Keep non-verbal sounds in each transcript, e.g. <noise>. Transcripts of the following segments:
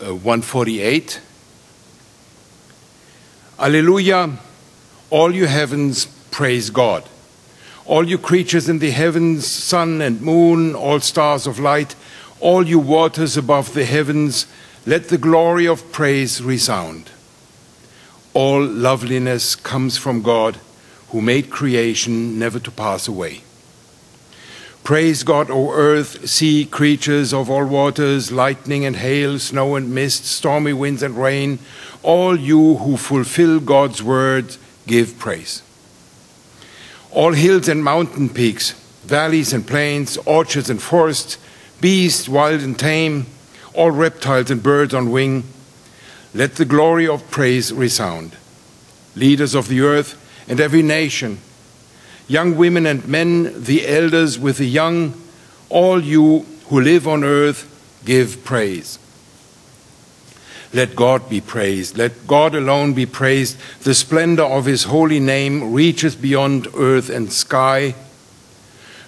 uh, 148. Alleluia, all you heavens praise God. All you creatures in the heavens, sun and moon, all stars of light, all you waters above the heavens, let the glory of praise resound. All loveliness comes from God, who made creation never to pass away. Praise God, O earth, sea, creatures of all waters, lightning and hail, snow and mist, stormy winds and rain, all you who fulfill God's word, give praise. All hills and mountain peaks, valleys and plains, orchards and forests, beasts, wild and tame, all reptiles and birds on wing, let the glory of praise resound. Leaders of the earth and every nation, young women and men, the elders with the young, all you who live on earth, give praise. Let God be praised. Let God alone be praised. The splendor of his holy name reaches beyond earth and sky.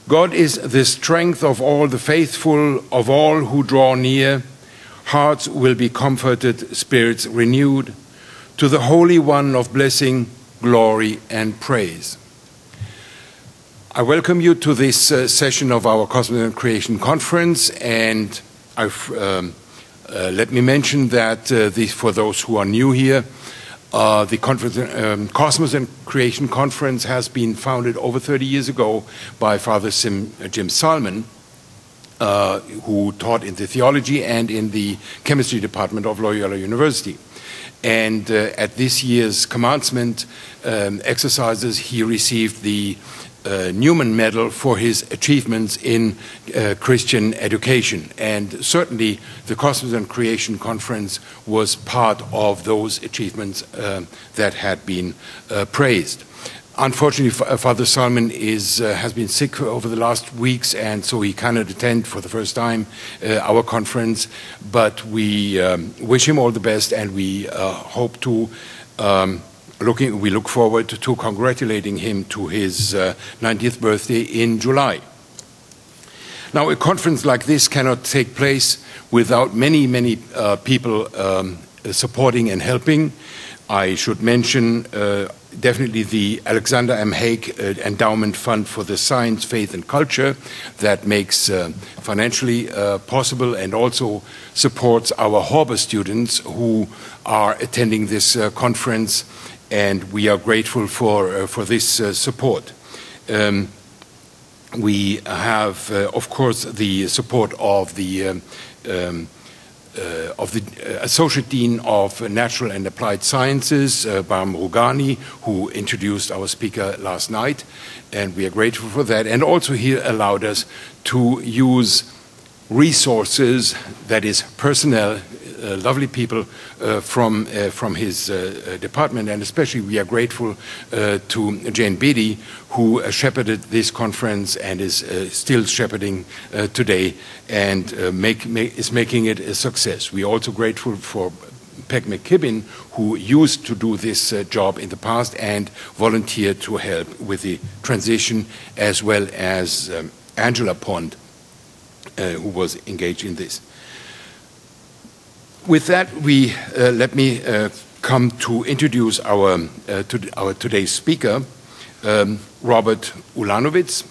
God is the strength of all the faithful, of all who draw near. Hearts will be comforted, spirits renewed. To the Holy One of blessing, glory, and praise. I welcome you to this uh, session of our Cosmos and Creation Conference, and um, uh, let me mention that uh, this, for those who are new here, uh, the um, Cosmos and Creation Conference has been founded over 30 years ago by Father Sim, uh, Jim Salmon, uh, who taught in the theology and in the chemistry department of Loyola University. And at this year's commencement um, exercises, he received the uh, Newman Medal for his achievements in uh, Christian education. And certainly the Cosmos and Creation Conference was part of those achievements uh, that had been uh, praised. Unfortunately, uh, Father Salmon is, uh, has been sick over the last weeks, and so he cannot attend for the first time our conference. But we um, wish him all the best, and we hope to um, looking, we look forward to congratulating him to his uh, 90th birthday in July. Now, a conference like this cannot take place without many, many uh, people um, supporting and helping. I should mention uh, definitely the Alexander M. Haig uh, Endowment Fund for the Science, Faith, and Culture that makes uh, financially uh, possible and also supports our Hauber students who are attending this uh, conference and we are grateful for, uh, for this uh, support. Um, we have, uh, of course, the support of the um, um, uh, of the uh, Associate Dean of Natural and Applied Sciences, uh, Bam Rugani, who introduced our speaker last night, and we are grateful for that. And also, he allowed us to use resources, that is, personnel, uh, lovely people uh, from uh, from his department, and especially we are grateful to Jane Beatty, who shepherded this conference and is still shepherding today, and make, make, is making it a success. We are also grateful for Peg McKibben, who used to do this uh, job in the past and volunteered to help with the transition, as well as um, Angela Pond, uh, who was engaged in this with that, we uh, let me uh, come to introduce our, uh, to our today's speaker, um, Robert Ulanowicz.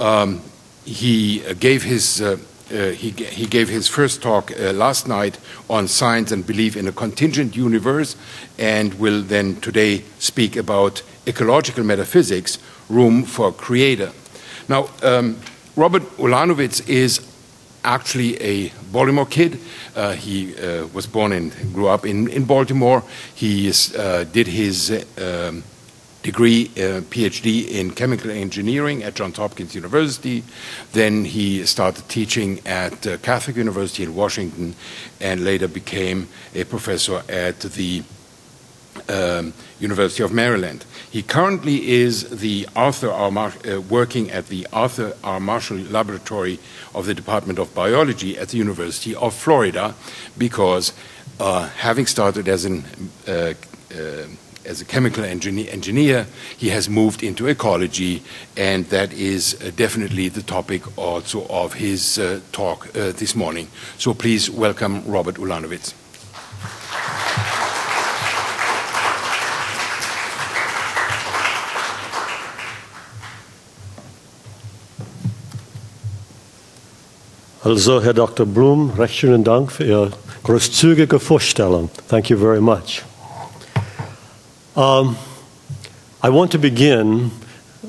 Um, he gave his uh, he, he, gave his first talk uh, last night on science and belief in a contingent universe, and will then today speak about ecological metaphysics, room for creator. Now, um, Robert Ulanowicz is actually a Baltimore kid. Uh, he uh, was born and grew up in, in Baltimore. He is, uh, did his um, degree, uh, PhD in chemical engineering at Johns Hopkins University. Then he started teaching at uh, Catholic University in Washington and later became a professor at the um, University of Maryland. He currently is the Arthur R. Mar uh, working at the Arthur R. Marshall Laboratory of the Department of Biology at the University of Florida because uh, having started as an uh, uh as a chemical engineer, he has moved into ecology, and that is uh, definitely the topic also of his uh, talk uh, this morning. So please welcome Robert Ulanowicz. Also, Herr Dr. Blum, recht schönen Dank für Ihre großzügige Vorstellung. Thank you very much. Um, I want to begin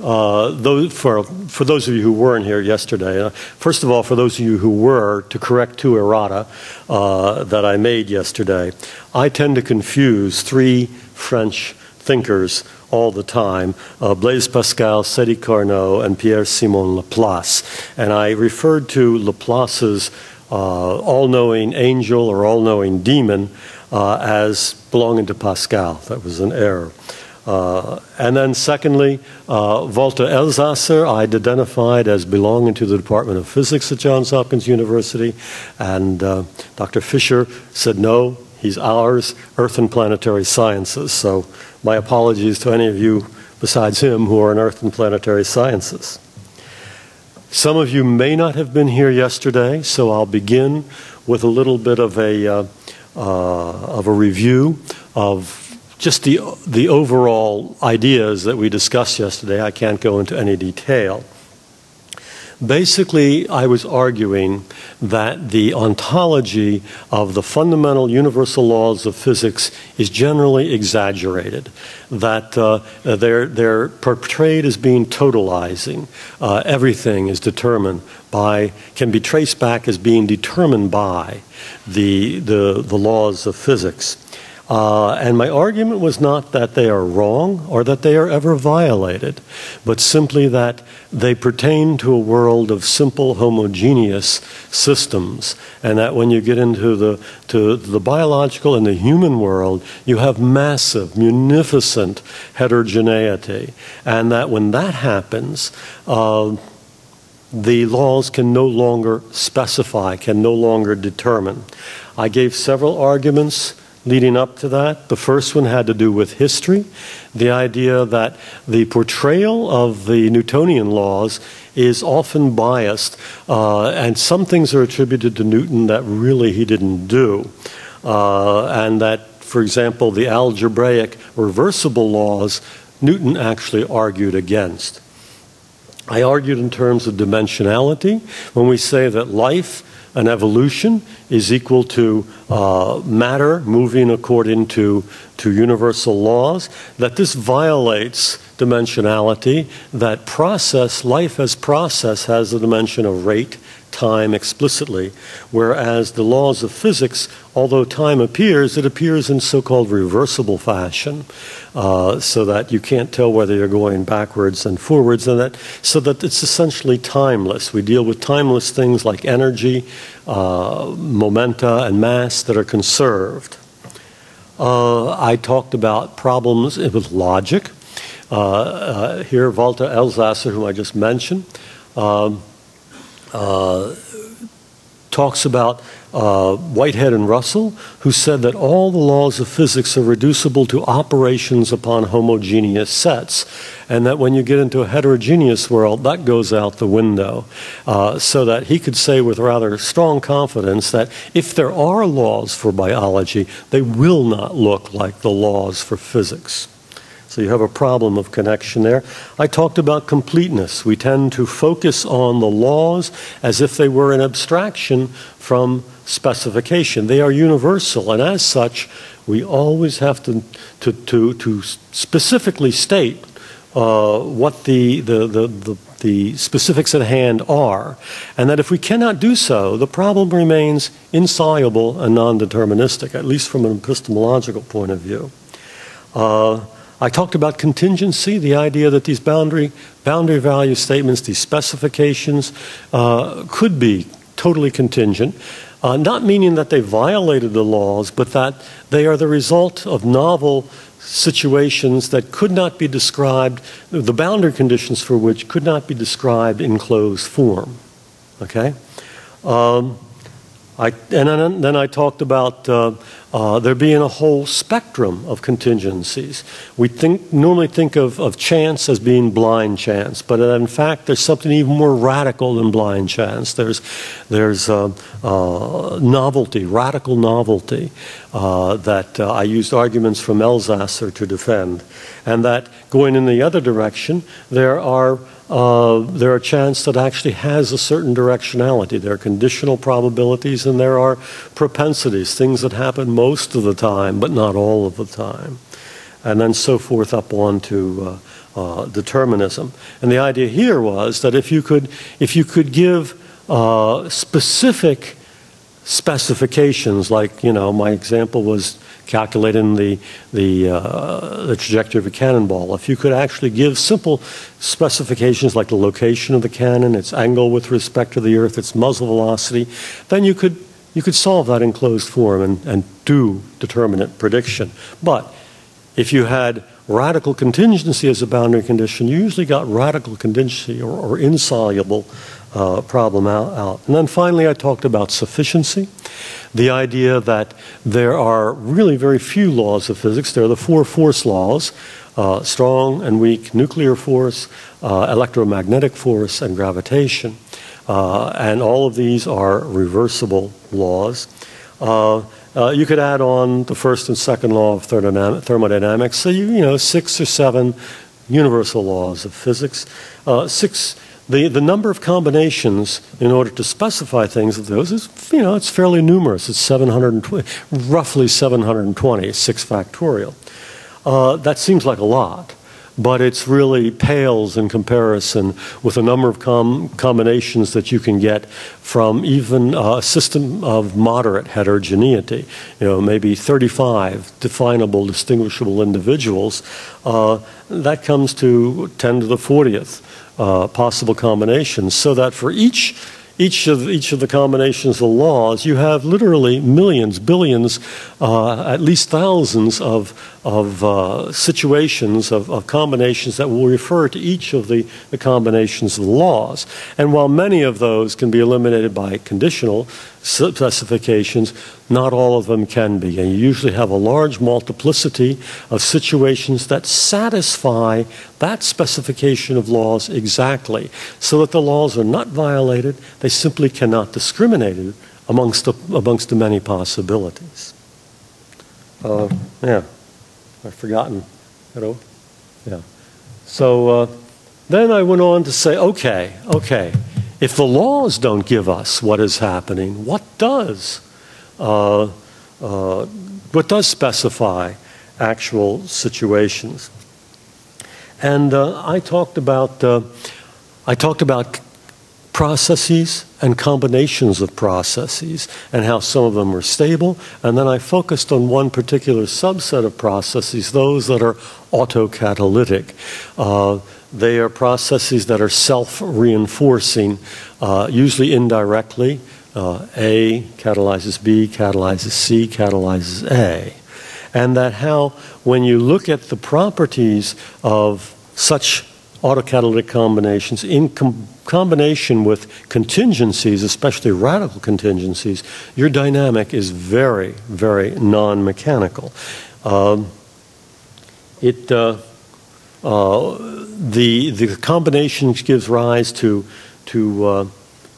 uh, for, for those of you who weren't here yesterday, uh, first of all, for those of you who were, to correct two errata uh, that I made yesterday. I tend to confuse three French thinkers all the time uh, Blaise Pascal, Sadi Carnot, and Pierre Simon Laplace. And I referred to Laplace's uh, all knowing angel or all knowing demon uh, as belonging to Pascal. That was an error. Uh, and then, secondly, uh, Walter Elsasser I'd identified as belonging to the Department of Physics at Johns Hopkins University, and uh, Dr. Fisher said no, he's ours, Earth and Planetary Sciences. So, my apologies to any of you besides him who are in Earth and Planetary Sciences. Some of you may not have been here yesterday, so I'll begin with a little bit of a, uh, uh, of a review of just the, the overall ideas that we discussed yesterday. I can't go into any detail. Basically, I was arguing that the ontology of the fundamental universal laws of physics is generally exaggerated, that uh, they're, they're portrayed as being totalizing. Uh, everything is determined by, can be traced back as being determined by the, the, the laws of physics. Uh, and my argument was not that they are wrong or that they are ever violated, but simply that they pertain to a world of simple homogeneous systems, and that when you get into the, to the biological and the human world, you have massive, munificent heterogeneity, and that when that happens, uh, the laws can no longer specify, can no longer determine. I gave several arguments leading up to that. The first one had to do with history, the idea that the portrayal of the Newtonian laws is often biased, uh, and some things are attributed to Newton that really he didn't do. Uh, and that, for example, the algebraic reversible laws, Newton actually argued against. I argued in terms of dimensionality when we say that life an evolution is equal to uh, matter moving according to, to universal laws, that this violates dimensionality, that process, life as process, has the dimension of rate, time explicitly, whereas the laws of physics, although time appears, it appears in so called reversible fashion, uh, so that you can't tell whether you're going backwards and forwards, and that, so that it's essentially timeless. We deal with timeless things like energy, uh, momenta, and mass that are conserved. Uh, I talked about problems with logic. Uh, uh, here, Walter Elsasser, whom I just mentioned, um, uh, talks about uh, Whitehead and Russell, who said that all the laws of physics are reducible to operations upon homogeneous sets, and that when you get into a heterogeneous world, that goes out the window. Uh, so that he could say with rather strong confidence that if there are laws for biology, they will not look like the laws for physics. So you have a problem of connection there. I talked about completeness. We tend to focus on the laws as if they were an abstraction from specification. They are universal, and as such, we always have to, to, to, to specifically state uh, what the, the, the, the, the specifics at hand are. And that if we cannot do so, the problem remains insoluble and non deterministic, at least from an epistemological point of view. Uh, I talked about contingency, the idea that these boundary, boundary value statements, these specifications, uh, could be totally contingent. Uh, not meaning that they violated the laws, but that they are the result of novel situations that could not be described, the boundary conditions for which could not be described in closed form. Okay? Um, I, and then, then I talked about uh, uh, there being a whole spectrum of contingencies. We think, normally think of, of chance as being blind chance, but in fact, there's something even more radical than blind chance. There's, there's uh, uh novelty, radical novelty, uh, that uh, I used arguments from Elsasser to defend. And that going in the other direction, there are uh, there are chance that actually has a certain directionality. There are conditional probabilities and there are propensities, things that happen most of the time, but not all of the time. And then so forth up on to uh, uh, determinism. And the idea here was that if you could, if you could give uh, specific specifications, like, you know, my example was calculating the, the, uh, the trajectory of a cannonball. If you could actually give simple specifications like the location of the cannon, its angle with respect to the Earth, its muzzle velocity, then you could, you could solve that in closed form and, and do determinate prediction. But if you had radical contingency as a boundary condition, you usually got radical contingency or, or insoluble uh, problem out, out. And then finally, I talked about sufficiency the idea that there are really very few laws of physics. There are the four force laws uh, strong and weak nuclear force, uh, electromagnetic force, and gravitation. Uh, and all of these are reversible laws. Uh, uh, you could add on the first and second law of thermodynamics, so you, you know, six or seven universal laws of physics, uh, six the, the number of combinations in order to specify things of those is, you know, it's fairly numerous. It's 720, roughly 720, 6 factorial. Uh, that seems like a lot, but it's really pales in comparison with the number of com combinations that you can get from even a system of moderate heterogeneity. You know, maybe 35 definable, distinguishable individuals. Uh, that comes to 10 to the 40th uh, possible combinations, so that for each each of each of the combinations of laws, you have literally millions, billions, uh, at least thousands of of uh, situations of, of, combinations that will refer to each of the, the combinations of laws. And while many of those can be eliminated by conditional specifications, not all of them can be. And you usually have a large multiplicity of situations that satisfy that specification of laws exactly, so that the laws are not violated, they simply cannot discriminate amongst the, amongst the many possibilities. Uh, yeah. I've forgotten. Hello? Yeah. So uh, then I went on to say, okay, okay, if the laws don't give us what is happening, what does? Uh, uh, what does specify actual situations? And uh, I talked about uh, I talked about processes and combinations of processes and how some of them are stable. And then I focused on one particular subset of processes, those that are autocatalytic. They are processes that are self reinforcing, uh, usually indirectly. Uh, a catalyzes B, catalyzes C, catalyzes A. And that how, when you look at the properties of such autocatalytic combinations in com combination with contingencies, especially radical contingencies, your dynamic is very, very non mechanical. Um, it, uh, uh, the, the combination gives rise to, to uh,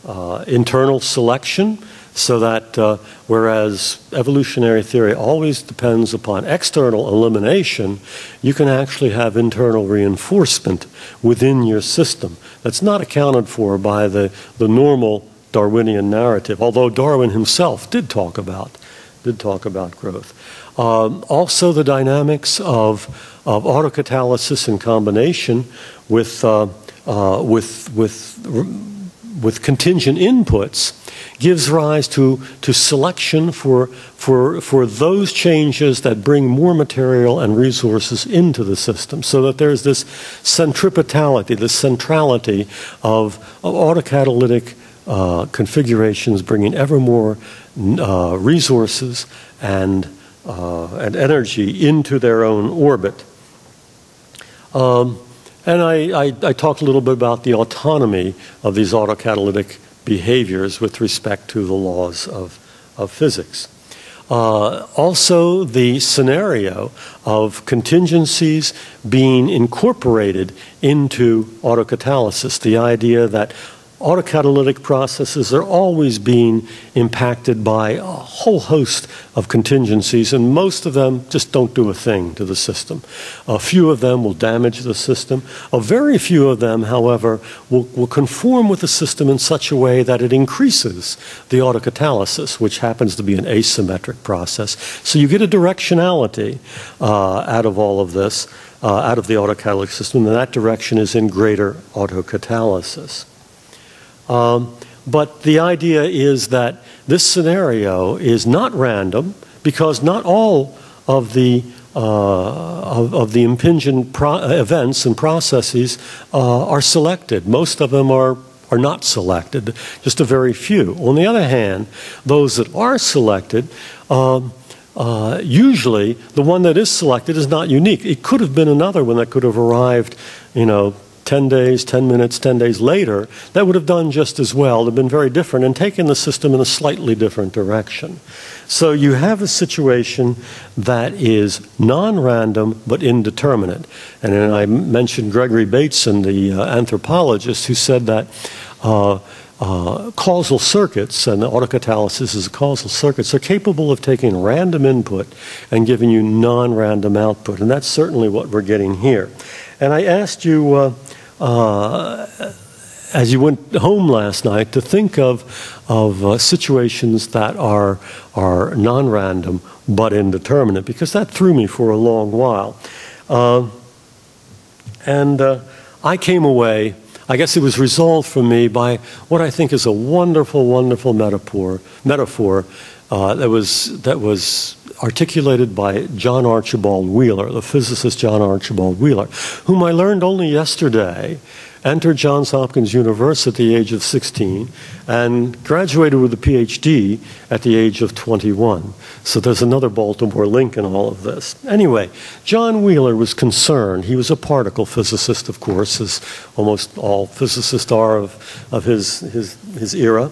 uh internal selection so that uh, whereas evolutionary theory always depends upon external elimination, you can actually have internal reinforcement within your system. That's not accounted for by the, the normal Darwinian narrative, although Darwin himself did talk about, did talk about growth. Um, also, the dynamics of, of autocatalysis in combination with, uh, uh, with, with, with contingent inputs gives rise to, to selection for, for, for those changes that bring more material and resources into the system. So that there's this centripetality, this centrality of, of autocatalytic uh, configurations bringing ever more uh, resources and, uh, and energy into their own orbit. Um, and I, I, I, talked a little bit about the autonomy of these autocatalytic behaviors with respect to the laws of, of physics. Uh, also, the scenario of contingencies being incorporated into autocatalysis, the idea that autocatalytic processes are always being impacted by a whole host of contingencies, and most of them just don't do a thing to the system. A few of them will damage the system. A very few of them, however, will, will conform with the system in such a way that it increases the autocatalysis, which happens to be an asymmetric process. So you get a directionality uh, out of all of this, uh, out of the autocatalytic system, and that direction is in greater autocatalysis. Um, but the idea is that this scenario is not random because not all of the uh, of, of, the impingent pro- events and processes uh, are selected. Most of them are are not selected, just a very few. On the other hand, those that are selected. Um, uh, usually, the one that is selected is not unique. It could have been another one that could have arrived, you know, 10 days, 10 minutes, 10 days later, that would have done just as well, have been very different, and taken the system in a slightly different direction. So you have a situation that is non random but indeterminate. And I mentioned Gregory Bateson, the uh, anthropologist, who said that. Uh, uh, causal circuits, and autocatalysis is a causal circuits, are capable of taking random input and giving you non random output. And that's certainly what we're getting here. And I asked you uh, uh, as you went home last night to think of, of uh, situations that are, are non random but indeterminate, because that threw me for a long while. Uh, and uh, I came away, I guess it was resolved for me by what I think is a wonderful, wonderful metaphor, metaphor uh, that, was, that was articulated by John Archibald Wheeler, the physicist John Archibald Wheeler, whom I learned only yesterday entered Johns Hopkins University at the age of 16, and graduated with a PhD at the age of 21. So there's another Baltimore link in all of this. Anyway, John Wheeler was concerned. He was a particle physicist, of course, as almost all physicists are of, of his, his, his era.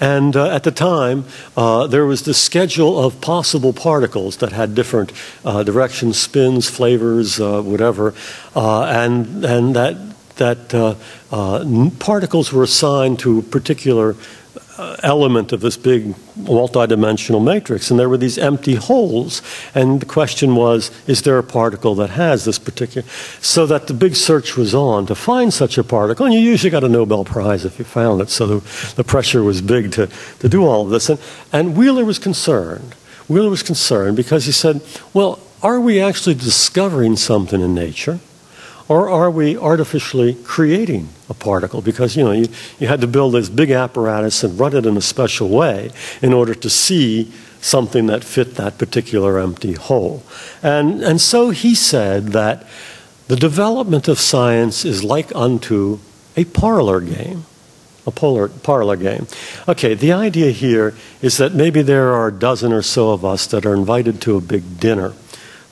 And uh, at the time, uh, there was the schedule of possible particles that had different uh, directions, spins, flavors, uh, whatever, uh, and, and that that uh, uh, particles were assigned to a particular uh, element of this big multidimensional matrix, and there were these empty holes. And the question was, is there a particle that has this particular? So that the big search was on to find such a particle, and you usually got a Nobel Prize if you found it. So the, the pressure was big to, to do all of this. And, and Wheeler was concerned. Wheeler was concerned because he said, well, are we actually discovering something in nature? Or are we artificially creating a particle? Because, you know, you, you had to build this big apparatus and run it in a special way in order to see something that fit that particular empty hole. And, and so he said that the development of science is like unto a parlor game. A polar, parlor game. Okay, the idea here is that maybe there are a dozen or so of us that are invited to a big dinner.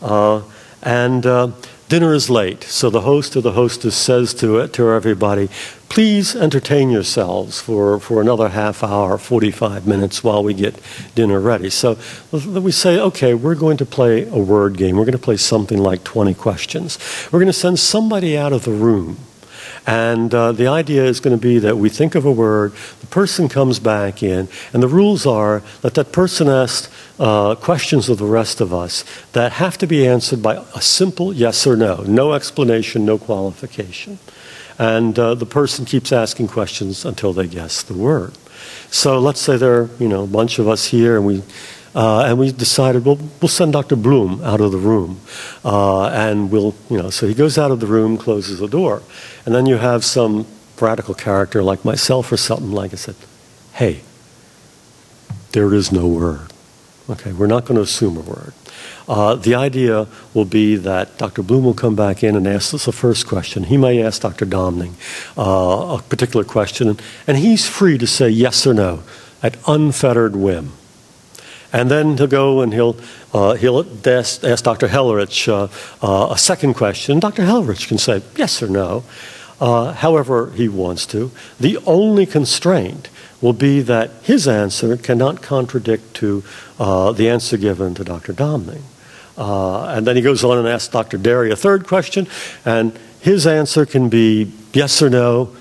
Uh, and uh, Dinner is late, so the host or the hostess says to to everybody, please entertain yourselves for, for another half hour, 45 minutes while we get dinner ready. So we say, okay, we're going to play a word game. We're going to play something like 20 questions. We're going to send somebody out of the room and uh, the idea is going to be that we think of a word, the person comes back in, and the rules are that that person asks uh, questions of the rest of us that have to be answered by a simple yes or no, no explanation, no qualification. And uh, the person keeps asking questions until they guess the word. So let's say there are, you know, a bunch of us here, and we uh, and we decided, well, we'll send Dr. Bloom out of the room. Uh, and we'll, you know, so he goes out of the room, closes the door. And then you have some radical character like myself or something like I said, hey, there is no word. Okay, we're not going to assume a word. Uh, the idea will be that Dr. Bloom will come back in and ask us the first question. He may ask Dr. Domning uh, a particular question, and he's free to say yes or no at unfettered whim. And then he'll go and he'll, uh, he'll ask, ask, Dr. Hellerich uh, uh, a second question. Dr. Hellerich can say yes or no. uh, however he wants to. The only constraint will be that his answer cannot contradict to uh, the answer given to Dr. Domning. Uh, and then he goes on and asks Dr. Derry a third question, and his answer can be yes or no,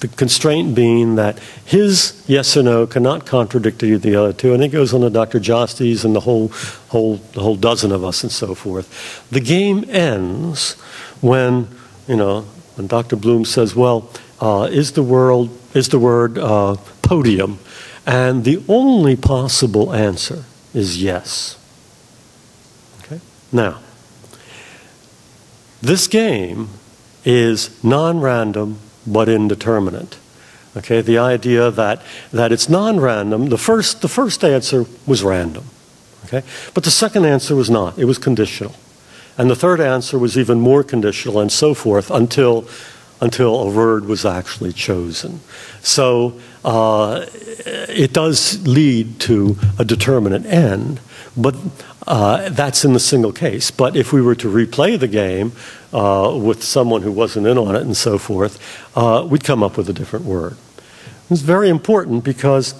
the constraint being that his yes or no cannot contradict the other two. And it goes on to Dr. Jostes and the whole, whole, whole dozen of us and so forth. The game ends when, you know, when Dr. Bloom says, well, uh, is the world, is the word uh, podium? And the only possible answer is yes. Okay? Now, this game is non random but indeterminate. Okay, the idea that, that it's non random, the first, the first answer was random. Okay, but the second answer was not, it was conditional. And the third answer was even more conditional and so forth until, until a word was actually chosen. So uh, it does lead to a determinate end, but uh, that's in the single case. But if we were to replay the game uh, with someone who wasn't in on it and so forth, uh, we'd come up with a different word. It's very important because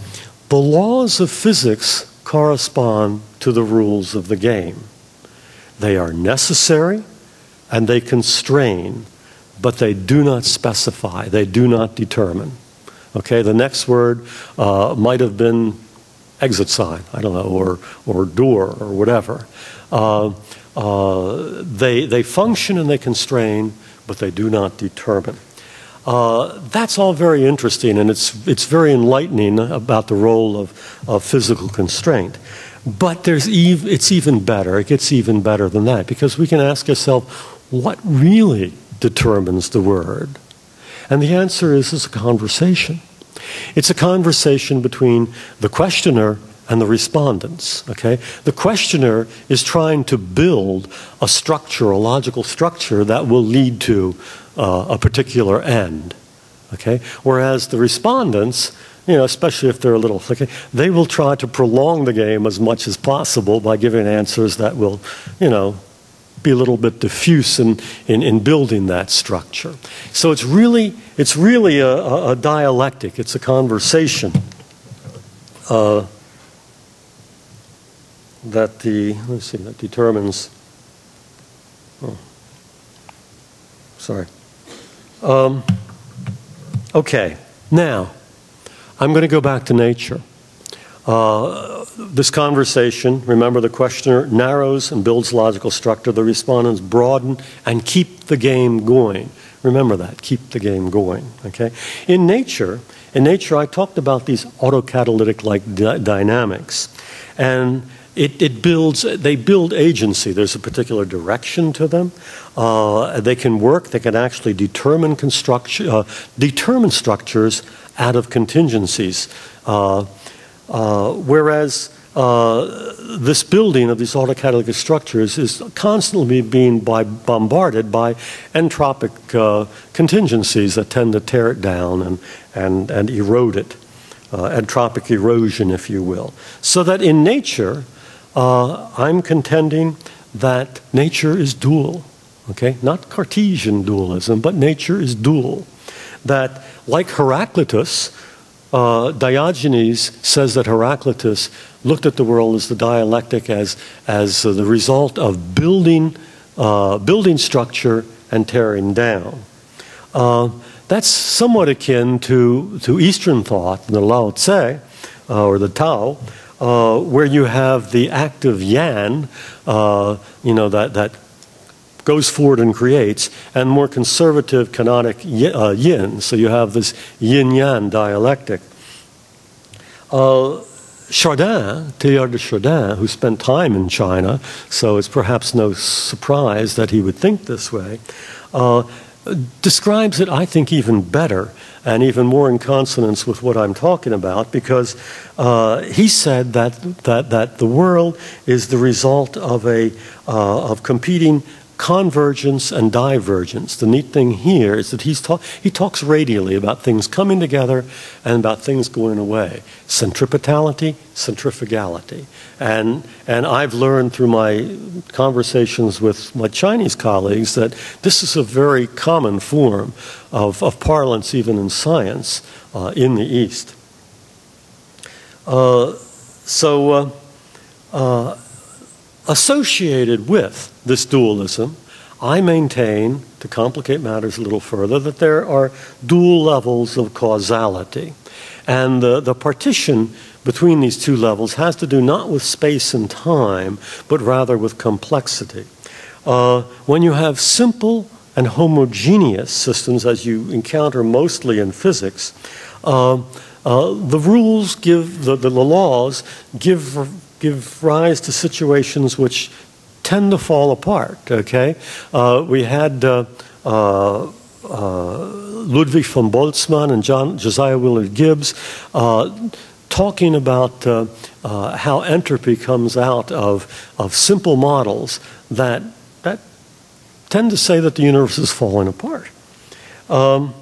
the laws of physics correspond to the rules of the game. They are necessary and they constrain, but they do not specify, they do not determine. Okay, the next word uh, might have been exit sign, I don't know, or, or door or whatever. Uh, uh, they, they function and they constrain, but they do not determine. Uh, that's all very interesting and it's, it's very enlightening about the role of, of physical constraint. But there's ev- it's even better, it gets even better than that, because we can ask ourselves, what really determines the word? And the answer is it's a conversation. It's a conversation between the questioner and the respondents. Okay? The questioner is trying to build a structure, a logical structure that will lead to uh, a particular end. Okay? Whereas the respondents, you know, especially if they're a little flicky, they will try to prolong the game as much as possible by giving answers that will, you know, be a little bit diffuse in, in, in building that structure. So it's really, it's really a, a, a dialectic, it's a conversation. Uh, that the, let's see, that determines, oh, sorry. Um, okay, now, I'm going to go back to nature. Uh, this conversation, remember the questioner narrows and builds logical structure, the respondents broaden and keep the game going. Remember that, keep the game going. Okay? In nature, in nature, I talked about these autocatalytic like dynamics. And it, it, builds, they build agency. There's a particular direction to them. Uh, they can work, they can actually determine, construction, uh, determine structures out of contingencies. Uh whereas uh, this building of these autocatalytic structures is constantly being by, bombarded by entropic uh, contingencies that tend to tear it down and, and, and erode it. entropic erosion, if you will. So that in nature, uh, I'm contending that nature is dual, okay? Not Cartesian dualism, but nature is dual. That, like Heraclitus, uh, Diogenes says that Heraclitus looked at the world as the dialectic, as, as uh, the result of building, uh, building structure and tearing down. Uh, that's somewhat akin to, to Eastern thought, the Lao Tse, uh, or the Tao, uh, where you have the active yan, you know, that, that goes forward and creates, and more conservative canonic uh, yin. So you have this yin yang dialectic. Uh, Chardin, Teilhard de Chardin, who spent time in China, so it's perhaps no surprise that he would think this way, uh, describes it, I think, even better and even more in consonance with what I'm talking about because uh, he said that, that, that the world is the result of, a, uh, of competing convergence and divergence. The neat thing here is that he's ta- he talks radially about things coming together and about things going away. Centripetality, centrifugality. And, and I've learned through my conversations with my Chinese colleagues that this is a very common form of, of parlance, even in science, uh, in the East. Uh, so, uh, uh associated with this dualism, I maintain, to complicate matters a little further, that there are dual levels of causality. And the, the partition between these two levels has to do not with space and time, but rather with complexity. Uh, when you have simple and homogeneous systems, as you encounter mostly in physics, uh, uh, the rules give, the, the laws give, give rise to situations which tend to fall apart, okay? Uh, we had uh, uh, uh Ludwig von Boltzmann and John, Josiah Willard Gibbs uh, talking about uh, how entropy comes out of, of simple models that, that tend to say that the universe is falling apart. Um,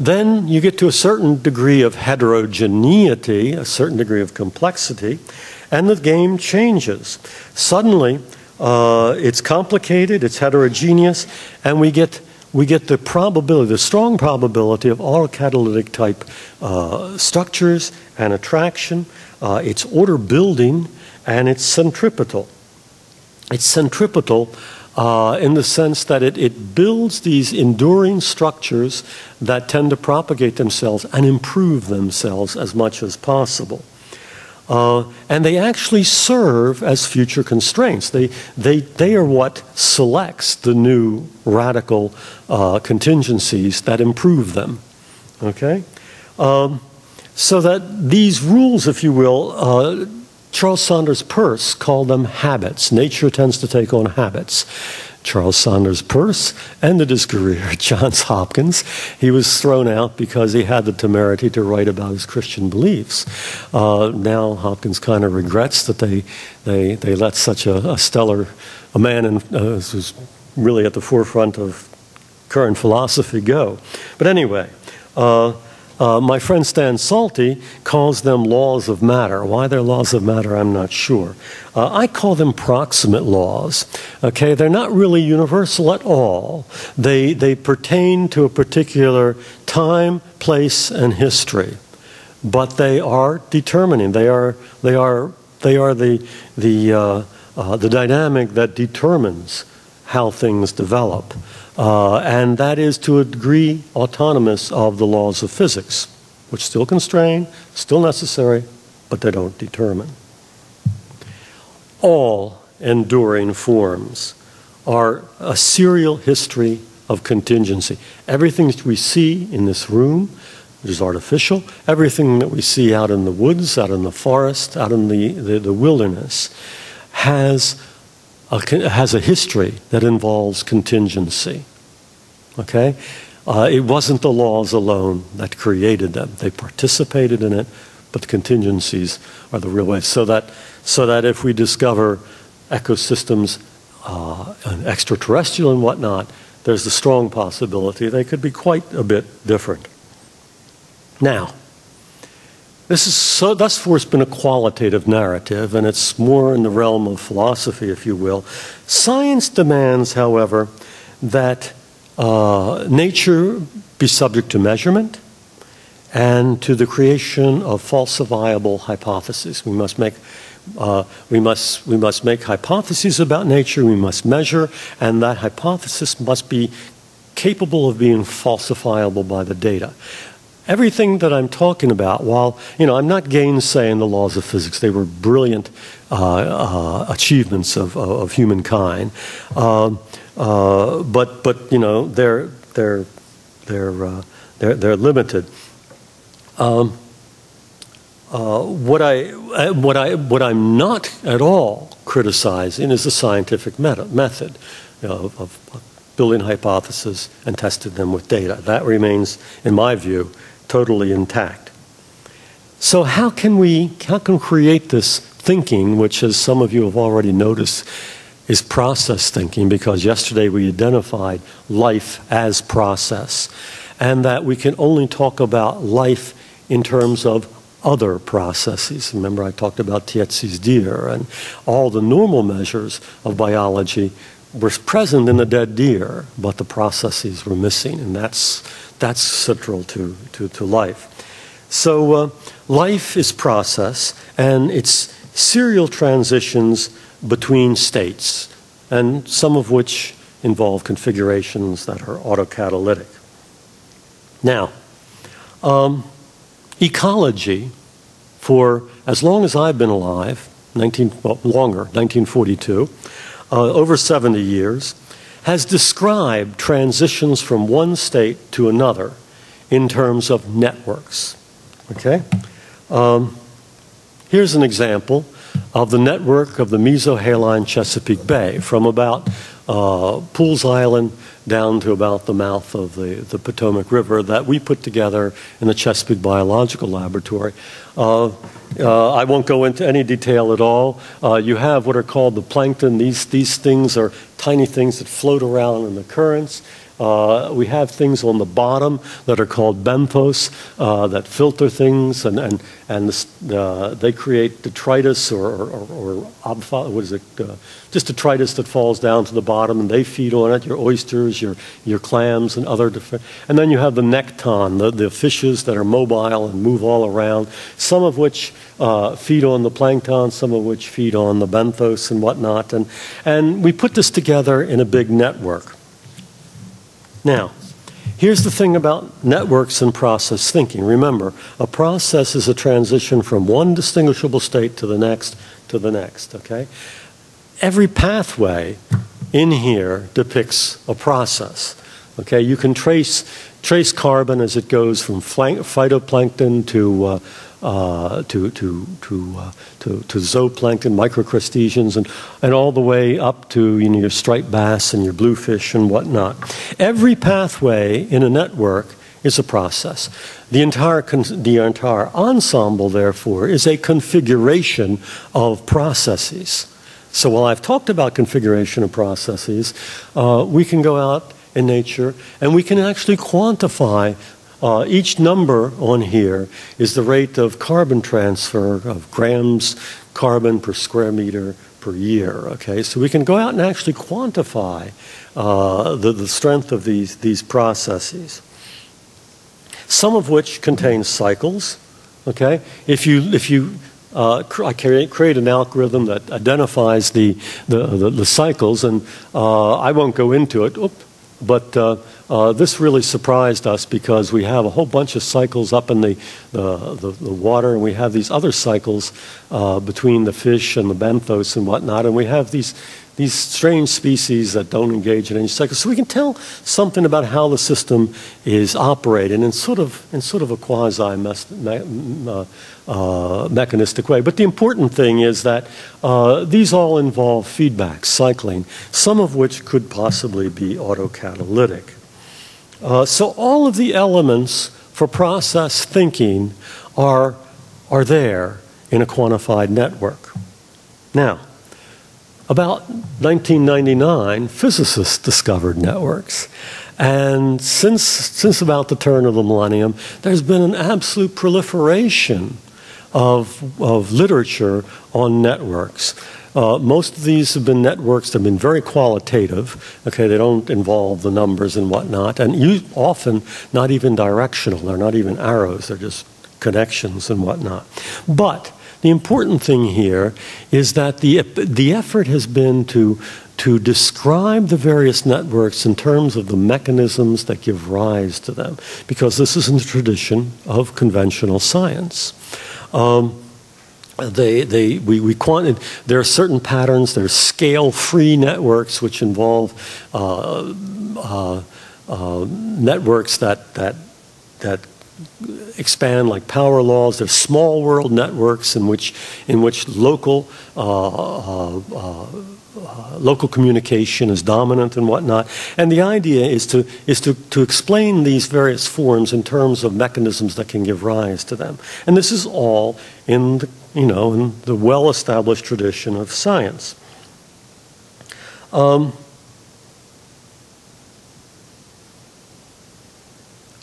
then you get to a certain degree of heterogeneity, a certain degree of complexity, and the game changes. Suddenly, uh, it's complicated, it's heterogeneous, and we get we get the probability, the strong probability of autocatalytic type uh, structures and attraction. Uh, it's order building and it's centripetal. It's centripetal uh, in the sense that it, it builds these enduring structures that tend to propagate themselves and improve themselves as much as possible. Uh, and they actually serve as future constraints. They, they, they are what selects the new radical uh, contingencies that improve them. Okay? Um, so that these rules, if you will, uh, Charles Sanders Peirce called them habits. Nature tends to take on habits. Charles Sanders Peirce ended his career at Johns Hopkins. He was thrown out because he had the temerity to write about his Christian beliefs. Uh, now Hopkins kind of regrets that they, they, they let such a, a stellar a man in, uh, who's really at the forefront of current philosophy go. But anyway, uh, uh, my friend Stan Salthe calls them laws of matter. Why they're laws of matter, I'm not sure. Uh, I call them proximate laws. Okay, they're not really universal at all. They, they pertain to a particular time, place, and history. But they are determining. They are, they are, they are the, the, uh, uh the dynamic that determines how things develop. Uh, and that is to a degree autonomous of the laws of physics, which still constrain, still necessary, but they don't determine. All enduring forms are a serial history of contingency. Everything that we see in this room, which is artificial, everything that we see out in the woods, out in the forest, out in the, the, the wilderness, has a, has a history that involves contingency. Okay? Uh, it wasn't the laws alone that created them. They participated in it, but the contingencies are the real way. So that, so that if we discover ecosystems, uh, extraterrestrial and whatnot, there's a strong possibility they could be quite a bit different. Now, this is so, thus far it's been a qualitative narrative, and it's more in the realm of philosophy, if you will. Science demands, however, that uh, nature be subject to measurement and to the creation of falsifiable hypotheses. We must make uh, we, must, we must make hypotheses about nature, we must measure, and that hypothesis must be capable of being falsifiable by the data everything that I'm talking about, while you know, I'm not gainsaying the laws of physics, they were brilliant uh, uh, achievements of, of, humankind. Um, uh, but but you know, they're they're they're uh, they're, they're limited. Um, uh, what I uh, what I what I'm not at all criticizing is the scientific method you know, of, of building hypotheses and testing them with data. That remains, in my view, totally intact. So how can we how can we create this thinking, which as some of you have already noticed, is process thinking because yesterday we identified life as process, and that we can only talk about life in terms of other processes. Remember, I talked about Tiezzi's deer, and all the normal measures of biology were present in the dead deer, but the processes were missing, and that's, that's central to, to, to life. So, uh, life is process, and it's serial transitions between states, and some of which involve configurations that are autocatalytic. Now, um, ecology, for as long as I've been alive, 19, well, longer, 1942, uh, over 70 years, has described transitions from one state to another in terms of networks. Okay? Um, here's an example of the network of the mesohaline Chesapeake Bay from about uh, Pooles Island down to about the mouth of the, the Potomac River that we put together in the Chesapeake Biological Laboratory. Uh, uh, I won't go into any detail at all. Uh, you have what are called the plankton. These, these things are tiny things that float around in the currents. Uh, we have things on the bottom that are called benthos uh, that filter things, and, and, and the, uh, they create detritus or, or, or, what is it? Uh, just detritus that falls down to the bottom, and they feed on it. Your oysters, your, your clams, and other. and then you have the nekton, the, the fishes that are mobile and move all around, some of which uh, feed on the plankton, some of which feed on the benthos and whatnot. And, and we put this together in a big network. Now, here's the thing about networks and process thinking. Remember, a process is a transition from one distinguishable state to the next to the next, okay? Every pathway in here depicts a process. Okay, you can trace trace carbon as it goes from phytoplankton to uh, uh, to, to, to, uh, to, to, zooplankton, microcrustaceans, and, and all the way up to you know, your striped bass and your bluefish and whatnot. Every pathway in a network is a process. The entire, the entire ensemble, therefore, is a configuration of processes. So while I've talked about configuration of processes, uh, we can go out in nature and we can actually quantify uh, each number on here is the rate of carbon transfer of grams carbon per square meter per year. Okay, so we can go out and actually quantify uh, the, the strength of these, these processes. Some of which contain cycles. Okay, if you if you uh, I create an algorithm that identifies the the, the, the cycles, and uh, I won't go into it. Oop, but uh, this really surprised us because we have a whole bunch of cycles up in the, the, the, water, and we have these other cycles uh, between the fish and the benthos and whatnot, and we have these, these strange species that don't engage in any cycles. So we can tell something about how the system is operating in sort of, in sort of a quasi uh, uh, mechanistic way. But the important thing is that these all involve feedback, cycling, some of which could possibly be autocatalytic. Uh, so all of the elements for process thinking are, are there in a quantified network. Now, about 1999, physicists discovered networks. And since, since about the turn of the millennium, there's been an absolute proliferation of, of literature on networks. Uh, most of these have been networks that have been very qualitative. Okay, they don't involve the numbers and whatnot, and you, often not even directional. They're not even arrows. They're just connections and whatnot. But the important thing here is that the the effort has been to to describe the various networks in terms of the mechanisms that give rise to them, because this is in the tradition of conventional science. Um, they, they, we, we quanti- there are certain patterns, there are scale free networks which involve uh, uh, uh, networks that, that, that expand like power laws. There's small world networks in which, in which local uh, uh, uh, local communication is dominant and whatnot. And the idea is to, is to, to explain these various forms in terms of mechanisms that can give rise to them. And this is all in the, you know, in the well established tradition of science. Um,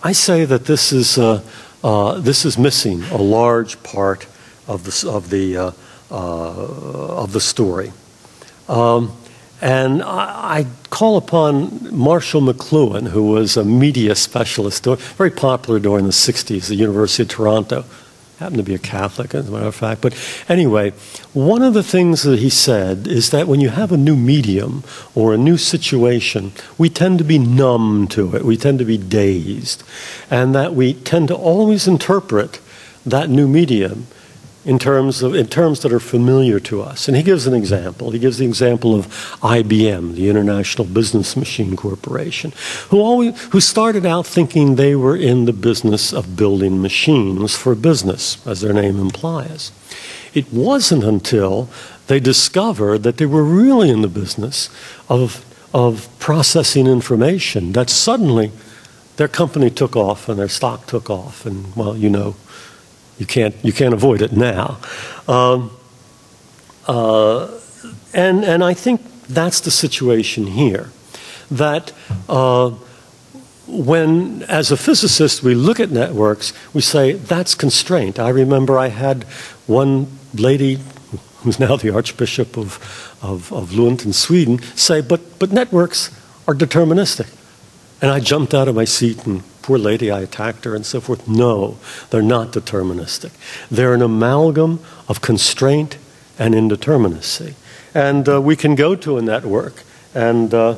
I say that this is, uh, uh, this is missing a large part of the, of the, uh, uh of the story. Um, and I, I, call upon Marshall McLuhan, who was a media specialist, very popular during the 60s, the University of Toronto happened to be a Catholic, as a matter of fact. But anyway, one of the things that he said is that when you have a new medium or a new situation, we tend to be numb to it, we tend to be dazed, and that we tend to always interpret that new medium in terms, of, in terms that are familiar to us. And he gives an example. He gives the example of IBM, the International Business Machine Corporation, who, always, who started out thinking they were in the business of building machines for business, as their name implies. It wasn't until they discovered that they were really in the business of, of processing information that suddenly their company took off and their stock took off. And, well, you know you can't, you can't avoid it now. Um, uh, and, and I think that's the situation here. That uh, when, as a physicist, we look at networks, we say that's constraint. I remember I had one lady who's now the Archbishop of, of, of Lund in Sweden say, but, but networks are deterministic. And I jumped out of my seat and poor lady, I attacked her and so forth. No, they're not deterministic. They're an amalgam of constraint and indeterminacy. And uh, we can go to a network and uh,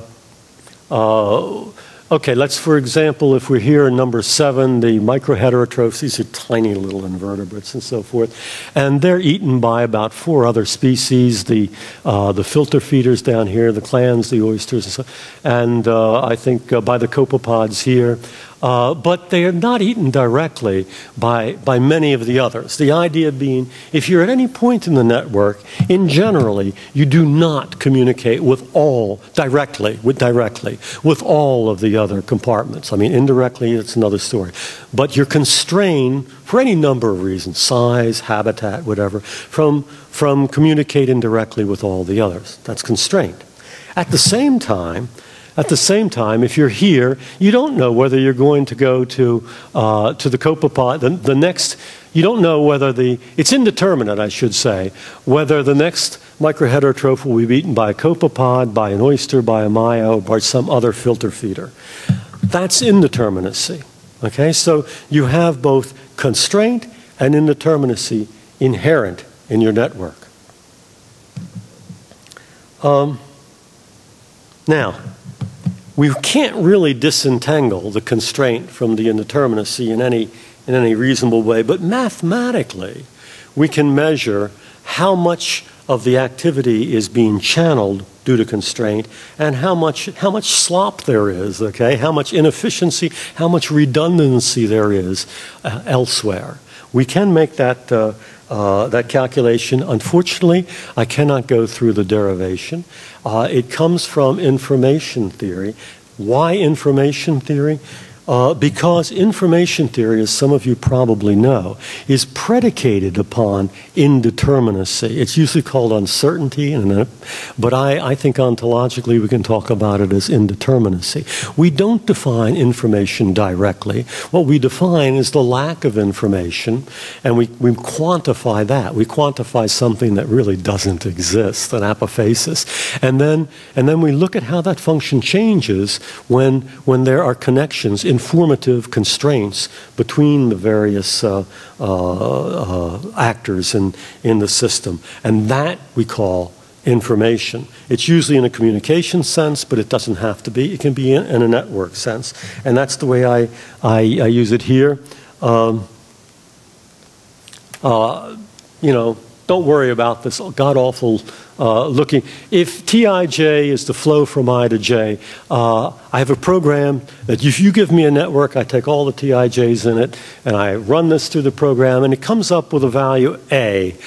uh, Okay, let's, for example, if we're here in number seven, the microheterotrophs, these are tiny little invertebrates and so forth, and they're eaten by about four other species, the, uh, the filter feeders down here, the clams, the oysters, and, so, and uh, I think uh, by the copepods here. Uh, but they are not eaten directly by, by many of the others. The idea being, if you're at any point in the network, in generally, you do not communicate with all directly, with directly, with all of the other compartments. I mean, indirectly, it's another story. But you're constrained for any number of reasons, size, habitat, whatever, from, from communicating directly with all the others. That's constraint. At the same time, at the same time, if you're here, you don't know whether you're going to go to, uh, to the copepod, the, the next, you don't know whether the, it's indeterminate, I should say, whether the next microheterotroph will be eaten by a copepod, by an oyster, by a myo, or by some other filter feeder. That's indeterminacy. Okay, so you have both constraint and indeterminacy inherent in your network. Um, now, we can't really disentangle the constraint from the indeterminacy in any, in any reasonable way, but mathematically, we can measure how much of the activity is being channeled due to constraint and how much, how much slop there is, okay? How much inefficiency, how much redundancy there is uh, elsewhere. We can make that, uh, uh, that calculation. Unfortunately, I cannot go through the derivation. Uh, it comes from information theory. Why information theory? Uh, because information theory, as some of you probably know, is predicated upon indeterminacy. It's usually called uncertainty, but I, I think ontologically we can talk about it as indeterminacy. We don't define information directly. What we define is the lack of information, and we, we quantify that. We quantify something that really doesn't exist, an apophasis. And then, and then we look at how that function changes when, when there are connections informative constraints between the various uh, uh, uh, actors in, in the system. And that we call information. It's usually in a communication sense, but it doesn't have to be. It can be in, in a network sense. And that's the way I, I, I use it here. Um, uh, you know, don't worry about this god awful uh, looking. If Tij is the flow from I to J, uh, I have a program that if you give me a network, I take all the Tijs in it and I run this through the program and it comes up with a value A,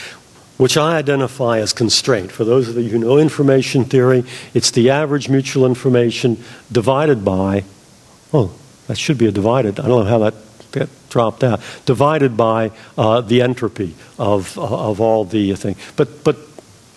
which I identify as constraint. For those of you who know information theory, it's the average mutual information divided by, oh, that should be a divided. I don't know how that get dropped out, divided by uh, the entropy of, uh, of all the thing. But, but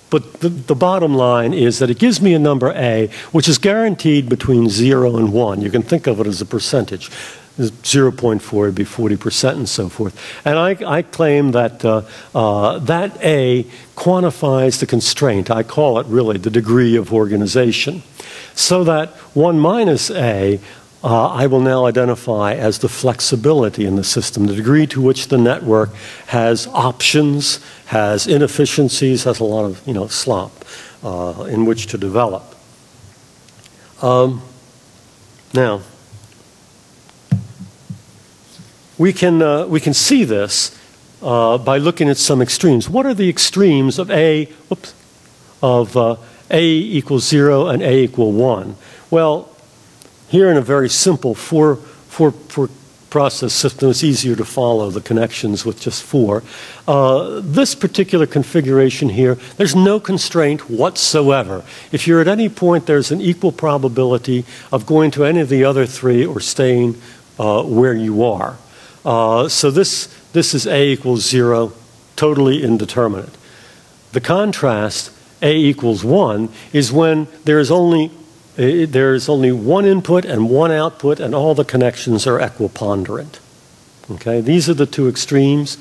but the, the bottom line is that it gives me a number A, which is guaranteed between 0 and 1. You can think of it as a percentage. 0.4 would be 40% and so forth. And I, I claim that uh, uh, that A quantifies the constraint. I call it really the degree of organization. So that 1 minus A uh, I will now identify as the flexibility in the system, the degree to which the network has options, has inefficiencies, has a lot of you know slop uh, in which to develop. Um, now, we can, uh, we can see this uh, by looking at some extremes. What are the extremes of A, whoops, of uh, A equals 0 and A equal 1? Well, here in a very simple four, four, four process system, it's easier to follow the connections with just four. Uh, this particular configuration here, there's no constraint whatsoever. If you're at any point, there's an equal probability of going to any of the other three or staying uh, where you are. Uh, so this, this is A equals zero, totally indeterminate. The contrast, A equals one, is when there is only uh, there is only one input and one output, and all the connections are equiponderant. Okay, these are the two extremes.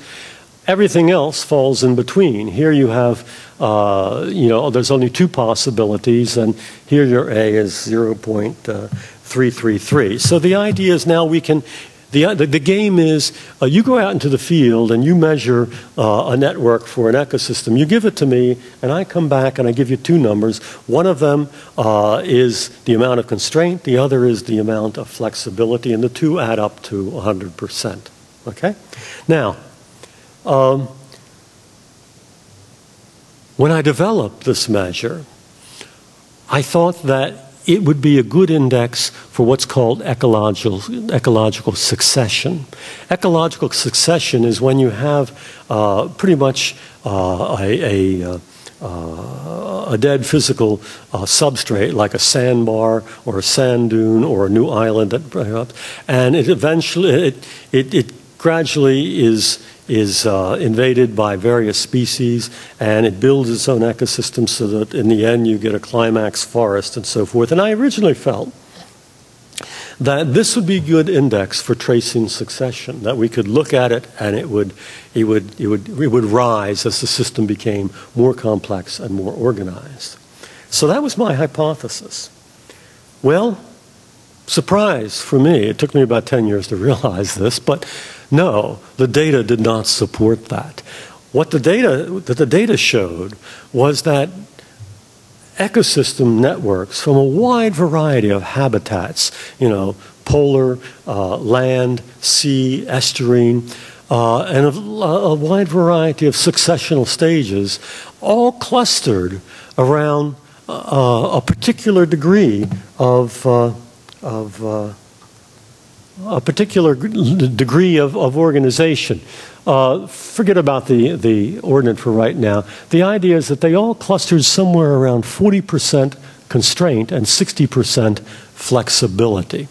Everything else falls in between. Here you have, uh, you know, there's only two possibilities, and here your A is 0.333. So the idea is now we can the, the, the, game is uh, you go out into the field and you measure uh, a network for an ecosystem. You give it to me, and I come back and I give you two numbers. One of them uh, is the amount of constraint, the other is the amount of flexibility, and the two add up to 100%. Okay? Now, um, when I developed this measure, I thought that it would be a good index for what's called ecological, ecological succession. Ecological succession is when you have uh, pretty much uh, a, a uh, a dead physical uh, substrate like a sandbar or a sand dune or a new island that and it eventually it, it, it gradually is is uh, invaded by various species and it builds its own ecosystem so that in the end you get a climax forest and so forth. And I originally felt that this would be a good index for tracing succession, that we could look at it and it would, it would, it would, it would rise as the system became more complex and more organized. So that was my hypothesis. Well, surprise for me, it took me about 10 years to <laughs> realize this, but no, the data did not support that. What the data, that the data showed was that ecosystem networks from a wide variety of habitats, you know, polar, uh, land, sea, estuarine, uh, and a, a, wide variety of successional stages, all clustered around uh, a particular degree of, uh, of uh, a particular degree of, of organization. Uh, forget about the, the ordinate for right now. The idea is that they all clustered somewhere around 40% constraint and 60% flexibility.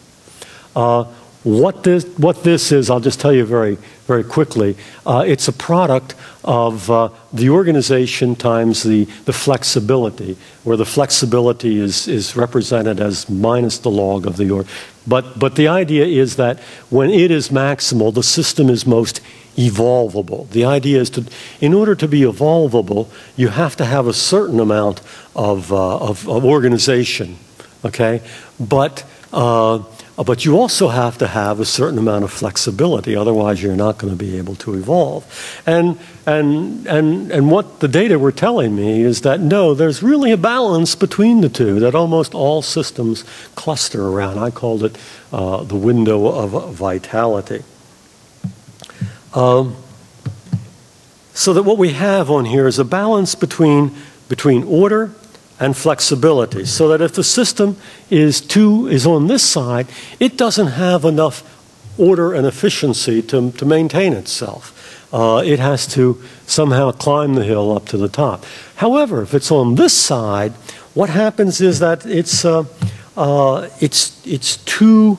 Uh, what this, what this is, I'll just tell you very, very quickly. Uh, it's a product of uh, the organization times the, the flexibility, where the flexibility is, is represented as minus the log of the org. But, but the idea is that when it is maximal, the system is most evolvable. The idea is to, in order to be evolvable, you have to have a certain amount of, uh, of, of, organization, okay? But uh, but you also have to have a certain amount of flexibility, otherwise, you're not going to be able to evolve. And, and, and, and what the data were telling me is that no, there's really a balance between the two that almost all systems cluster around. I called it uh, the window of vitality. Um, so that what we have on here is a balance between, between order and flexibility so that if the system is too is on this side it doesn't have enough order and efficiency to, to maintain itself. Uh, it has to somehow climb the hill up to the top. However if it's on this side what happens is that it's uh, uh, it's it's too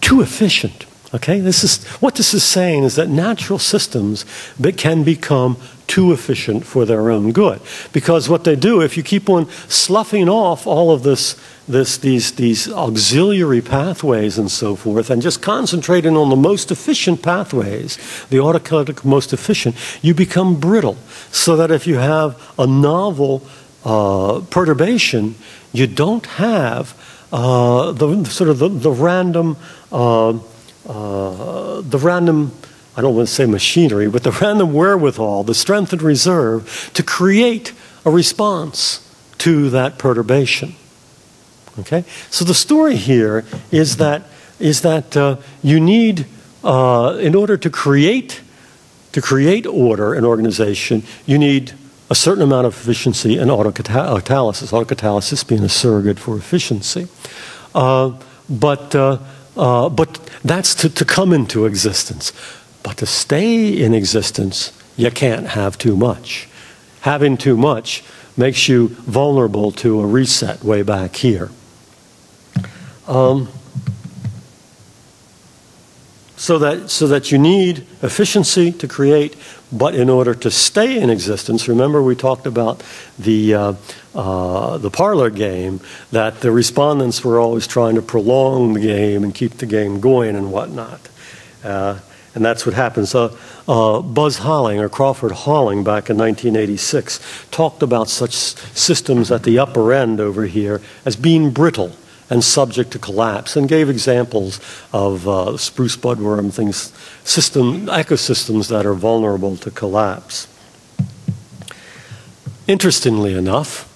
too efficient okay? This is what this is saying is that natural systems that can become too efficient for their own good. Because what they do, if you keep on sloughing off all of this, this, these, these auxiliary pathways and so forth, and just concentrating on the most efficient pathways, the autocatalytic most efficient, you become brittle. So that if you have a novel uh, perturbation, you don't have uh, the sort of the, the random, uh, uh the random I don't want to say machinery, but the <laughs> random wherewithal, the strength and reserve to create a response to that perturbation. Okay? So the story here is that, is that uh, you need, uh, in order to create, to create order and organization, you need a certain amount of efficiency and autocatalysis, autocatalysis being a surrogate for efficiency. Uh, but, uh, uh, but that's to, to come into existence. But to stay in existence, you can't have too much. Having too much makes you vulnerable to a reset way back here. Um, so that, so that you need efficiency to create, but in order to stay in existence, remember we talked about the, uh, uh, the parlor game, that the respondents were always trying to prolong the game and keep the game going and whatnot. Uh, and that's what happens. Uh, uh, Buzz Holling, or Crawford Holling, back in 1986, talked about such systems at the upper end over here as being brittle and subject to collapse, and gave examples of uh, spruce budworm things, system ecosystems that are vulnerable to collapse. Interestingly enough,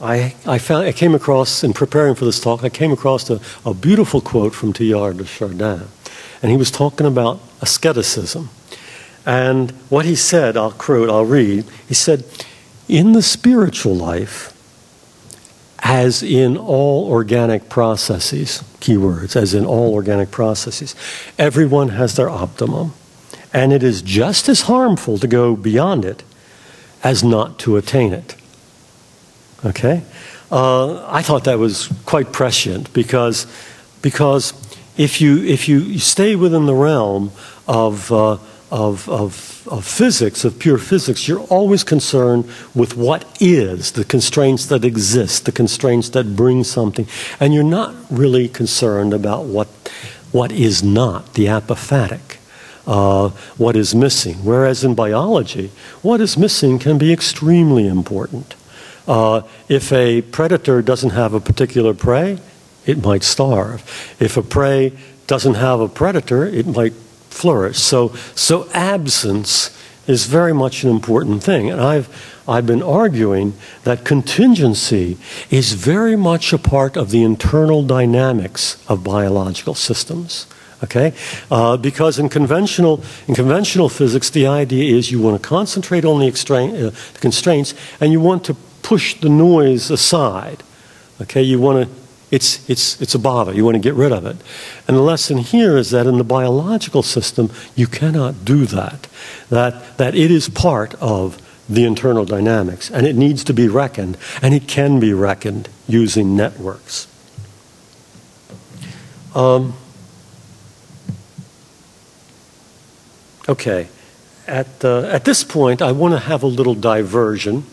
I, I, found, I came across, in preparing for this talk, I came across a, a beautiful quote from Teilhard de Chardin and he was talking about asceticism. And what he said, I'll quote, I'll read, he said, In the spiritual life, as in all organic processes, keywords, as in all organic processes, everyone has their optimum. And it is just as harmful to go beyond it as not to attain it. Okay? Uh, I thought that was quite prescient because, because if you, if you stay within the realm of, uh, of, of, of physics, of pure physics, you're always concerned with what is, the constraints that exist, the constraints that bring something. And you're not really concerned about what, what is not, the apophatic. Uh, what is missing. Whereas in biology, what is missing can be extremely important. Uh, if a predator doesn't have a particular prey, it might starve. If a prey doesn't have a predator, it might flourish. So, so absence is very much an important thing. And I've, I've been arguing that contingency is very much a part of the internal dynamics of biological systems. Okay? Uh, because in conventional, in conventional physics, the idea is you want to concentrate on the, uh, the constraints and you want to push the noise aside. Okay? You want to it's, it's, it's a bother. You want to get rid of it. And the lesson here is that in the biological system, you cannot do that. That, that it is part of the internal dynamics, and it needs to be reckoned, and it can be reckoned using networks. Um, okay, at, uh, at this point, I want to have a little diversion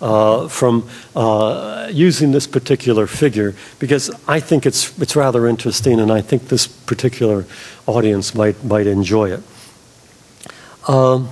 uh, from uh, using this particular figure because I think it's, it's rather interesting and I think this particular audience might, might enjoy it. Um,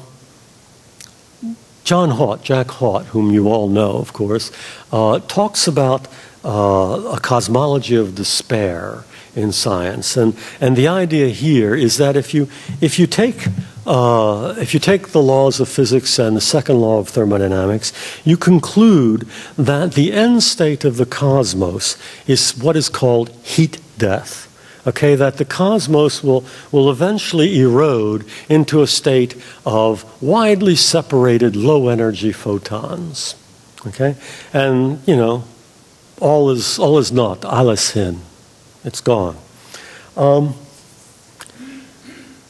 John Haught, Jack Haught, whom you all know, of course, uh, talks about uh, a cosmology of despair in science. And, and the idea here is that if you, if you take uh, if you take the laws of physics and the second law of thermodynamics, you conclude that the end state of the cosmos is what is called heat death. Okay, that the cosmos will, will eventually erode into a state of widely separated low energy photons. Okay, and you know, all is, all is not, alles hin. It's gone. Um,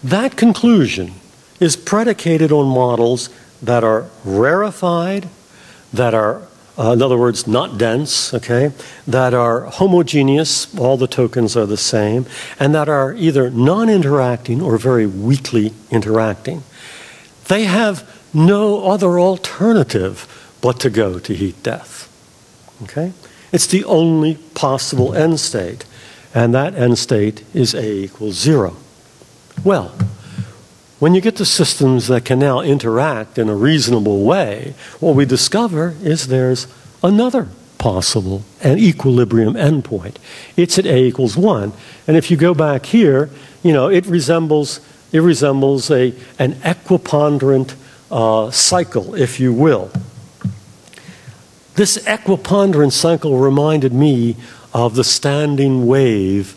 that conclusion is predicated on models that are rarefied, that are, uh, in other words, not dense, okay, that are homogeneous, all the tokens are the same, and that are either non interacting or very weakly interacting. They have no other alternative but to go to heat death. Okay? It's the only possible end state, and that end state is A equals zero. Well, when you get to systems that can now interact in a reasonable way, what we discover is there's another possible and equilibrium endpoint. It's at A equals one. And if you go back here, you know, it resembles, it resembles a, an equiponderant uh, cycle, if you will. This equiponderant cycle reminded me of the standing wave,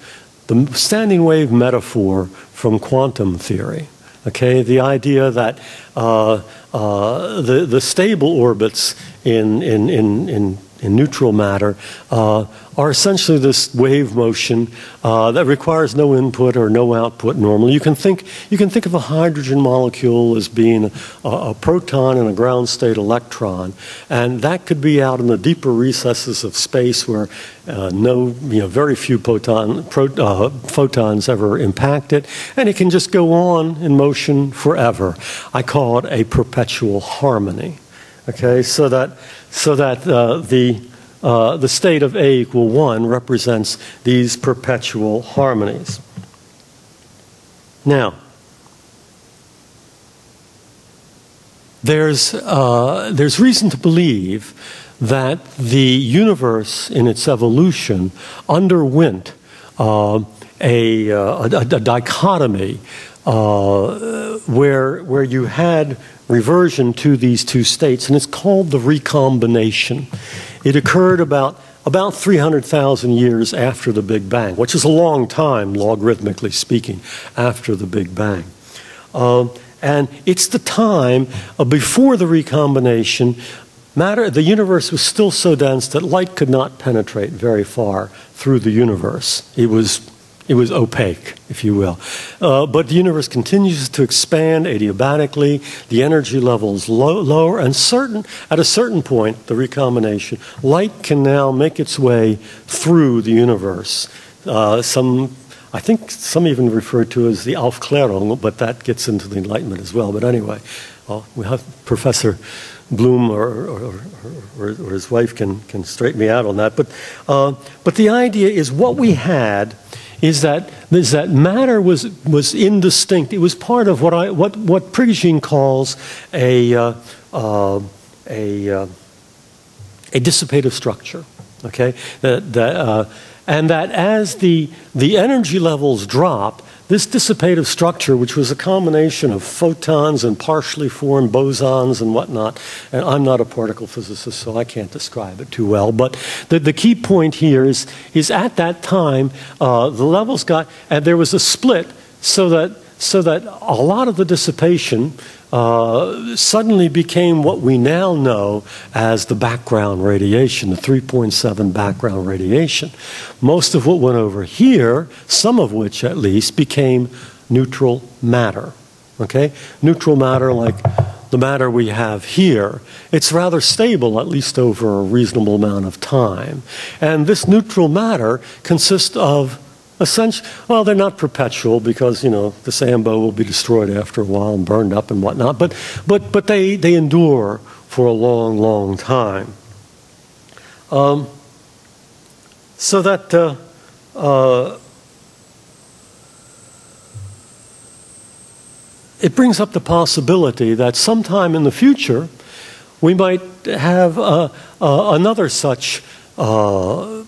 the standing wave metaphor from quantum theory. Okay, the idea that uh, uh, the, the stable orbits in, in, in, in in neutral matter uh, are essentially this wave motion uh, that requires no input or no output normally. You can think, you can think of a hydrogen molecule as being a, a, proton and a ground state electron, and that could be out in the deeper recesses of space where uh, no, you know, very few pro, uh, photons ever impact it, and it can just go on in motion forever. I call it a perpetual harmony. Okay, so that, so that uh, the, uh, the state of A equal 1 represents these perpetual harmonies. Now, there's, uh, there's reason to believe that the universe in its evolution underwent uh, a, uh, a, a, dichotomy uh, where, where you had reversion to these two states, and it's called the recombination. It occurred about about 300,000 years after the Big Bang, which is a long time, logarithmically speaking, after the Big Bang. Uh, and it's the time uh, before the recombination. Matter, the universe was still so dense that light could not penetrate very far through the universe. It was it was opaque, if you will. Uh, but the universe continues to expand adiabatically. The energy levels low, lower, and certain at a certain point, the recombination, light can now make its way through the universe. Uh, some, I think, some even refer to as the Aufklärung, but that gets into the Enlightenment as well. But anyway, well, we have Professor. Bloom or, or, or, or, his wife can, can straighten me out on that. But, uh, but the idea is what we had is that, is that matter was, was indistinct. It was part of what, I, what, what Prigogine calls a, uh, uh, a, uh, a dissipative structure. Okay? That, that, uh, and that as the, the energy levels drop, this dissipative structure, which was a combination of photons and partially formed bosons and whatnot, and I'm not a particle physicist, so I can't describe it too well, but the, the key point here is, is at that time, uh, the levels got, and there was a split so that, so that a lot of the dissipation uh, suddenly became what we now know as the background radiation, the 3.7 background radiation. Most of what went over here, some of which at least, became neutral matter. Okay? Neutral matter like the matter we have here, it's rather stable, at least over a reasonable amount of time. And this neutral matter consists of Essentially, well, they're not perpetual because you know the Sambo will be destroyed after a while and burned up and whatnot. But but but they they endure for a long, long time. Um, so that uh, uh, it brings up the possibility that sometime in the future we might have uh, uh another such uh,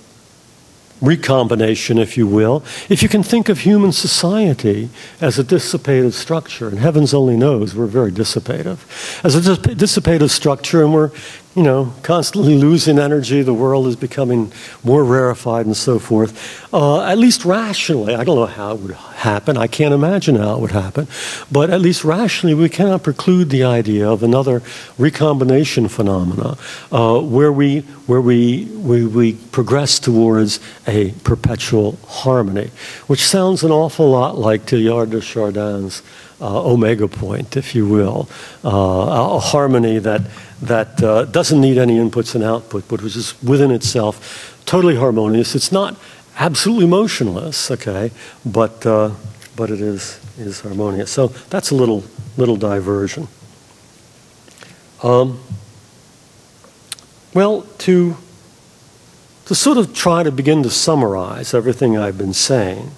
recombination, if you will, if you can think of human society as a dissipative structure, and heavens only knows we're very dissipative, as a dissipative structure, and we're you know, constantly losing energy. The world is becoming more rarefied and so forth. Uh, at least rationally, I don't know how it would happen. I can't imagine how it would happen. But at least rationally, we cannot preclude the idea of another recombination phenomena uh, where, we, where we, we, we progress towards a perpetual harmony, which sounds an awful lot like Teilhard de Chardin's uh, omega point, if you will, uh, a harmony that that uh, doesn't need any inputs and output, but which is within itself totally harmonious. It's not absolutely motionless, okay, but, uh, but it is, is harmonious. So that's a little, little diversion. Um, well, to, to sort of try to begin to summarize everything I've been saying,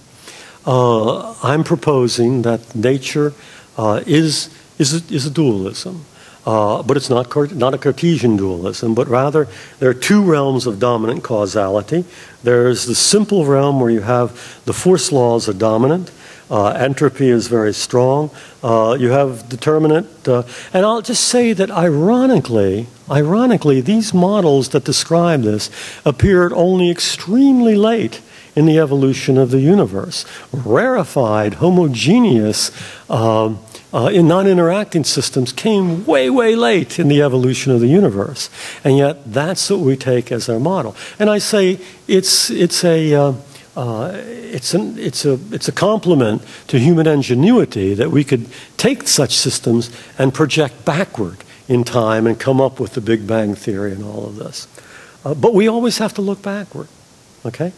uh, I'm proposing that nature uh, is, is, a, is a dualism. Uh, but it's not, not a Cartesian dualism, but rather there are two realms of dominant causality. There's the simple realm where you have the force laws are dominant, uh, entropy is very strong, uh, you have determinant, uh, and I'll just say that ironically, ironically, these models that describe this appeared only extremely late in the evolution of the universe. Rarefied, homogeneous, um, uh, in non-interacting systems came way, way late in the evolution of the universe. And yet that's what we take as our model. And I say it's, it's a... Uh, uh, it's, an, it's, a, it's a compliment to human ingenuity that we could take such systems and project backward in time and come up with the Big Bang Theory and all of this. Uh, but we always have to look backward. Okay?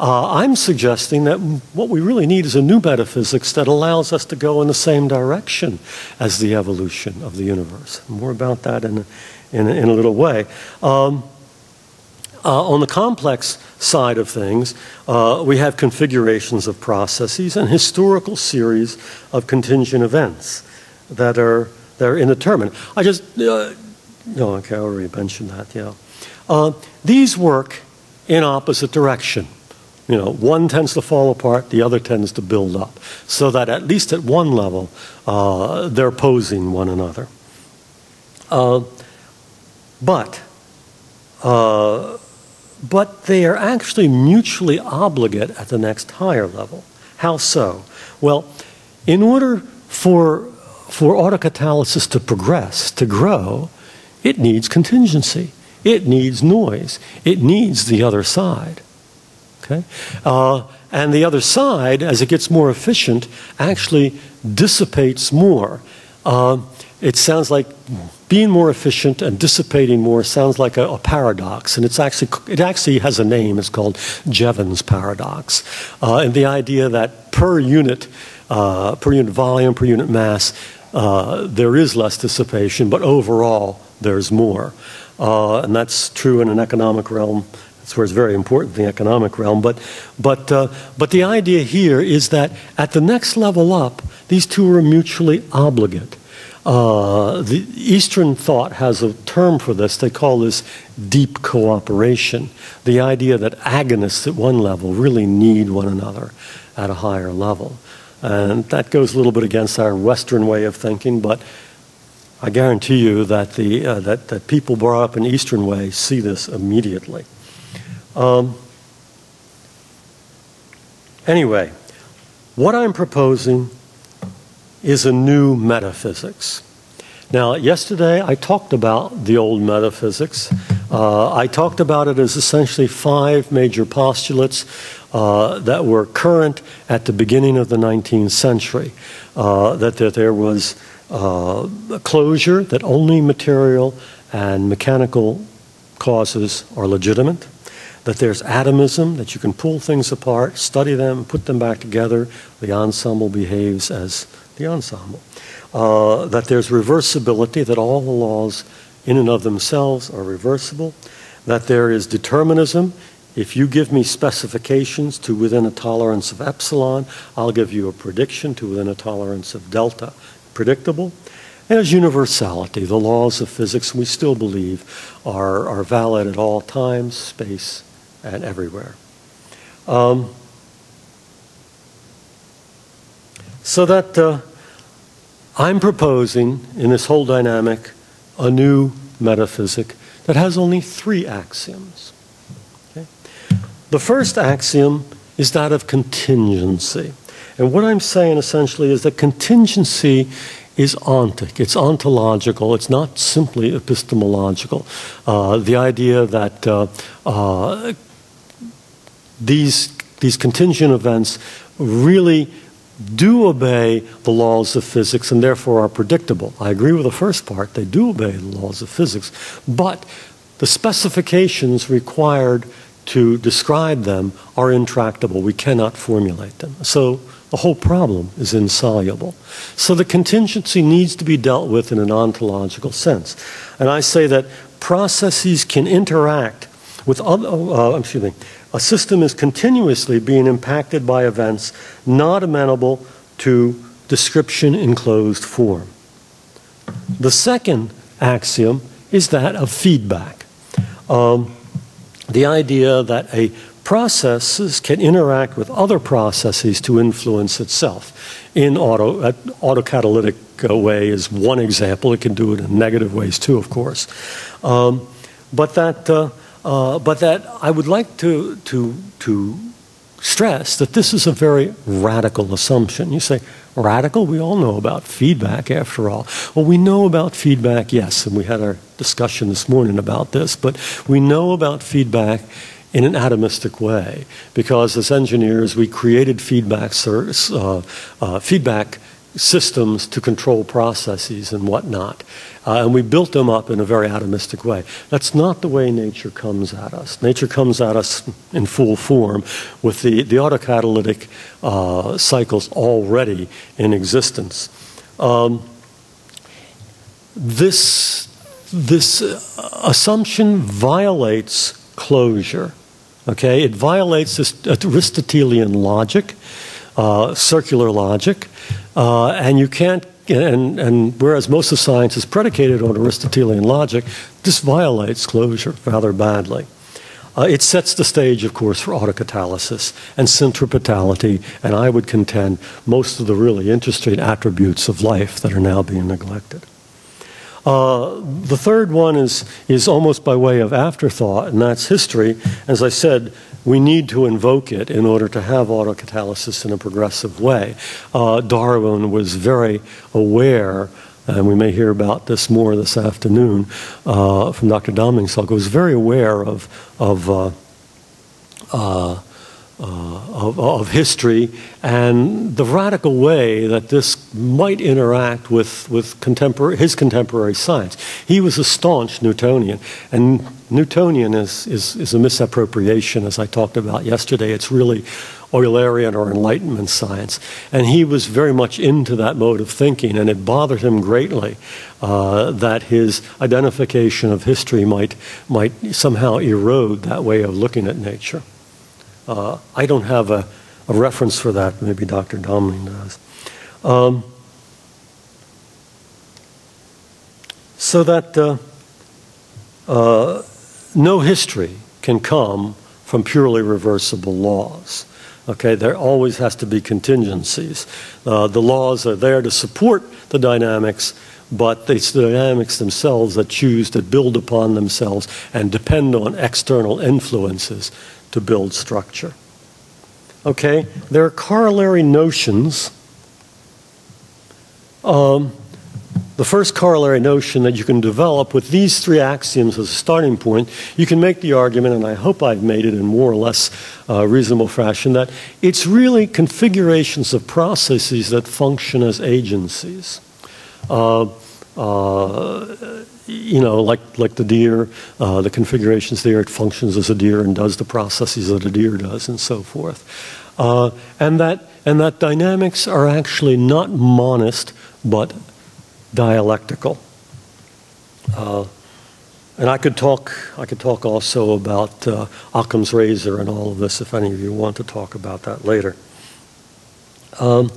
Uh, I'm suggesting that what we really need is a new metaphysics that allows us to go in the same direction as the evolution of the universe. More about that in a, in a, in a little way. Um, uh, on the complex side of things, uh, we have configurations of processes and historical series of contingent events that are, that are indeterminate. I just, uh, no, okay, I already mentioned that, yeah. Uh, these work in opposite direction. You know, one tends to fall apart, the other tends to build up, so that at least at one level, uh, they're opposing one another. Uh, but, uh, but they are actually mutually obligate at the next higher level. How so? Well, in order for, for autocatalysis to progress, to grow, it needs contingency. It needs noise. It needs the other side. Okay? Uh, and the other side, as it gets more efficient, actually dissipates more. Uh, it sounds like being more efficient and dissipating more sounds like a, a, paradox, and it's actually it actually has a name. It's called Jevons paradox, uh, and the idea that per unit uh, per unit volume per unit mass uh, there is less dissipation, but overall there's more. Uh, and that's true in an economic realm. That's where it's very important, in the economic realm. But, but, uh, but the idea here is that at the next level up, these two are mutually obligate. Uh, the Eastern thought has a term for this. They call this deep cooperation. The idea that agonists at one level really need one another at a higher level. And that goes a little bit against our Western way of thinking, but I guarantee you that, the, uh, that, that people brought up in Eastern way see this immediately. Um, anyway, what I'm proposing is a new metaphysics. Now, yesterday I talked about the old metaphysics. Uh, I talked about it as essentially five major postulates uh, that were current at the beginning of the 19th century. Uh, that, that there was uh, closure that only material and mechanical causes are legitimate, that there's atomism, that you can pull things apart, study them, put them back together, the ensemble behaves as the ensemble. Uh, that there's reversibility, that all the laws in and of themselves are reversible, that there is determinism. If you give me specifications to within a tolerance of epsilon, I'll give you a prediction to within a tolerance of delta predictable. And there's universality. The laws of physics we still believe are, are valid at all times, space, and everywhere. Um, so that uh, I'm proposing in this whole dynamic a new metaphysic that has only three axioms. Okay? The first axiom is that of contingency. And what I'm saying essentially is that contingency is ontic, it's ontological, it's not simply epistemological. Uh, the idea that uh, uh, these, these contingent events really do obey the laws of physics and therefore are predictable. I agree with the first part, they do obey the laws of physics, but the specifications required to describe them are intractable. We cannot formulate them. So the whole problem is insoluble. So the contingency needs to be dealt with in an ontological sense. And I say that processes can interact with other, uh, excuse me, a system is continuously being impacted by events not amenable to description in closed form. The second axiom is that of feedback. Um, the idea that a processes can interact with other processes to influence itself. In auto, uh, autocatalytic uh, way is one example. It can do it in negative ways too, of course. Um, but that, uh, uh, but that I would like to to to stress that this is a very radical assumption. You say, radical? We all know about feedback, after all. Well, we know about feedback, yes, and we had our discussion this morning about this, but we know about feedback in an atomistic way because as engineers we created feedback, uh, uh, feedback systems to control processes and whatnot. Uh, and we built them up in a very atomistic way. That's not the way nature comes at us. Nature comes at us in full form with the, the autocatalytic uh, cycles already in existence. Um, this, this assumption violates closure. Okay, it violates this Aristotelian logic, uh, circular logic, uh, and you can't and, and, whereas most of science is predicated on Aristotelian logic, this violates closure rather badly. Uh, it sets the stage, of course, for autocatalysis and centripetality, and I would contend most of the really interesting attributes of life that are now being neglected. Uh, the third one is, is almost by way of afterthought, and that's history. As I said, we need to invoke it in order to have autocatalysis in a progressive way. Uh, Darwin was very aware, and we may hear about this more this afternoon uh, from Dr. Domingsalk, was very aware of, of uh, uh, of, of, history and the radical way that this might interact with, with contemporary, his contemporary science. He was a staunch Newtonian, and Newtonian is, is, is a misappropriation, as I talked about yesterday. It's really Eulerian or Enlightenment science. And he was very much into that mode of thinking, and it bothered him greatly uh, that his identification of history might, might somehow erode that way of looking at nature. Uh, I don't have a, a, reference for that, maybe Dr. Domning does. Um, so that uh, uh, no history can come from purely reversible laws. Okay, there always has to be contingencies. Uh, the laws are there to support the dynamics, but it's the dynamics themselves that choose to build upon themselves and depend on external influences to build structure. Okay, there are corollary notions. Um, the first corollary notion that you can develop with these three axioms as a starting point, you can make the argument, and I hope I've made it in more or less uh, reasonable fashion, that it's really configurations of processes that function as agencies. Uh, you know, like, like the deer, uh, the configurations there, it functions as a deer and does the processes that a deer does and so forth. Uh, and, that, and that dynamics are actually not monist, but dialectical. Uh, and I could talk. I could talk also about uh, Occam's razor and all of this, if any of you want to talk about that later. Um,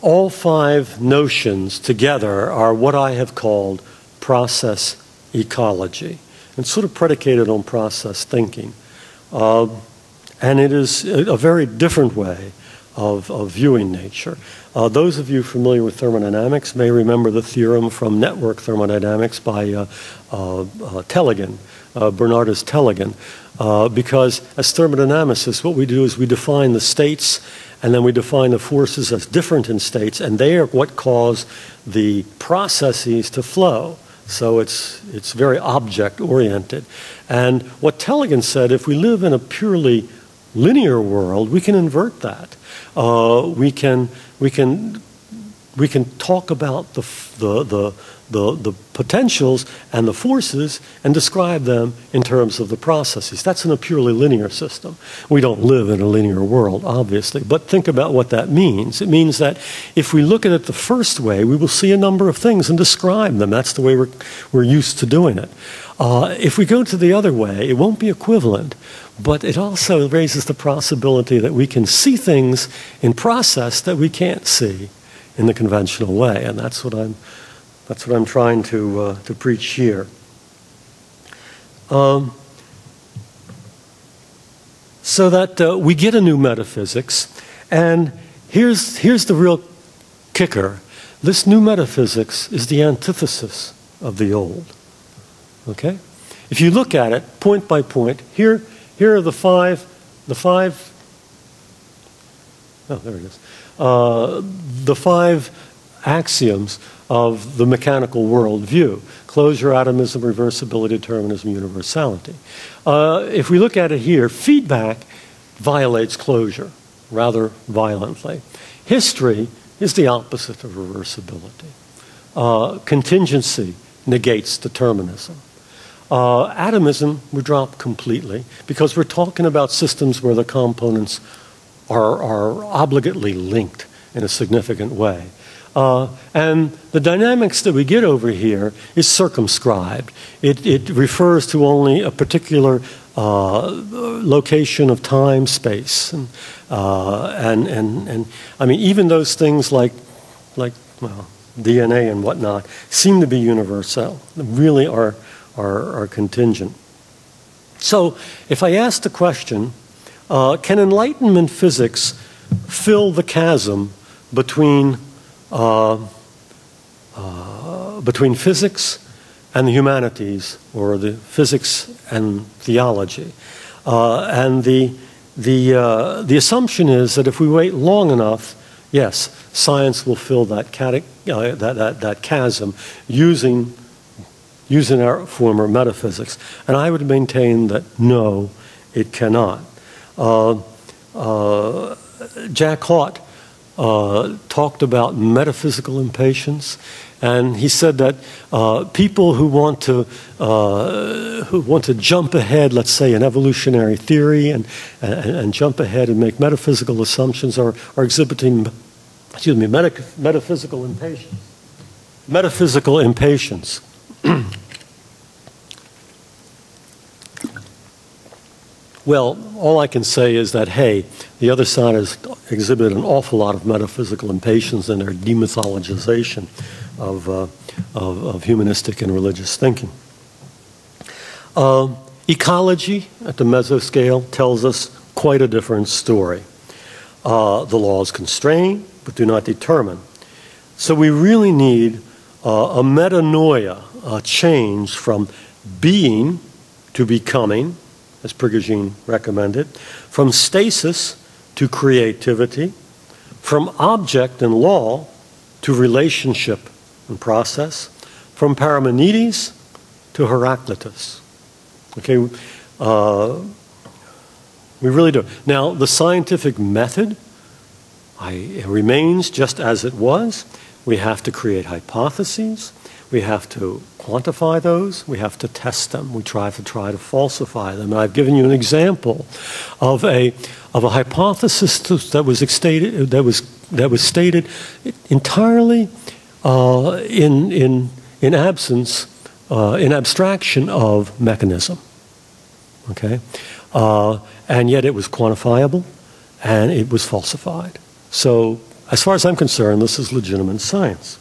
all five notions together are what I have called process ecology, and sort of predicated on process thinking. Uh, and it is a, very different way of, of viewing nature. Uh, those of you familiar with thermodynamics may remember the theorem from network thermodynamics by uh, uh, uh Tellegen, uh, Bernardus Tellegen, uh, because as thermodynamicists, what we do is we define the states and then we define the forces as different in states, and they are what cause the processes to flow. So it's, it's very object oriented. And what Tellegen said if we live in a purely linear world, we can invert that. Uh, we, can, we, can, we can talk about the, the, the, the, the potentials and the forces and describe them in terms of the processes. That's in a purely linear system. We don't live in a linear world, obviously, but think about what that means. It means that if we look at it the first way, we will see a number of things and describe them. That's the way we're, we're used to doing it. Uh, if we go to the other way, it won't be equivalent, but it also raises the possibility that we can see things in process that we can't see in the conventional way, and that's what I'm that's what I'm trying to, uh, to preach here. Um, so that uh, we get a new metaphysics, and here's, here's the real kicker this new metaphysics is the antithesis of the old. Okay? If you look at it point by point, here, here are the five, the five, oh, there it is, uh, the five axioms of the mechanical worldview closure, atomism, reversibility, determinism, universality. Uh, if we look at it here, feedback violates closure rather violently. History is the opposite of reversibility. Uh, contingency negates determinism. Uh, atomism we drop completely because we're talking about systems where the components are, are obligately linked in a significant way. Uh, and the dynamics that we get over here is circumscribed. It, it refers to only a particular uh, location of time, space, and, uh, and, and, and I mean even those things like like well DNA and whatnot seem to be universal. Really are are, are contingent. So if I ask the question, uh, can Enlightenment physics fill the chasm between between physics and the humanities, or the physics and theology. Uh, and the, the, uh, the assumption is that if we wait long enough, yes, science will fill that, cati- uh, that, that, that chasm using, using our former metaphysics. And I would maintain that no, it cannot. Jack Haught uh, talked about metaphysical impatience, and he said that uh, people who want to uh, who want to jump ahead, let's say in evolutionary theory, and, and, and jump ahead and make metaphysical assumptions, are, are exhibiting, excuse me, metaphysical impatience. Metaphysical impatience. <clears throat> Well, all I can say is that, hey, the other side has exhibited an awful lot of metaphysical impatience in their demythologization of, uh, of, of, humanistic and religious thinking. Uh, ecology at the mesoscale tells us quite a different story. Uh, the laws constrain, but do not determine. So we really need uh, a metanoia, a change from being to becoming as Prigogine recommended, from stasis to creativity, from object and law to relationship and process, from Parmenides to Heraclitus. Okay, uh, we really do. Now, the scientific method I, remains just as it was. We have to create hypotheses. We have to quantify those. We have to test them. We try to try to falsify them. And I've given you an example of a of a hypothesis that was stated that was that was stated entirely uh, in in in absence uh, in abstraction of mechanism. Okay, uh, and yet it was quantifiable, and it was falsified. So, as far as I'm concerned, this is legitimate science.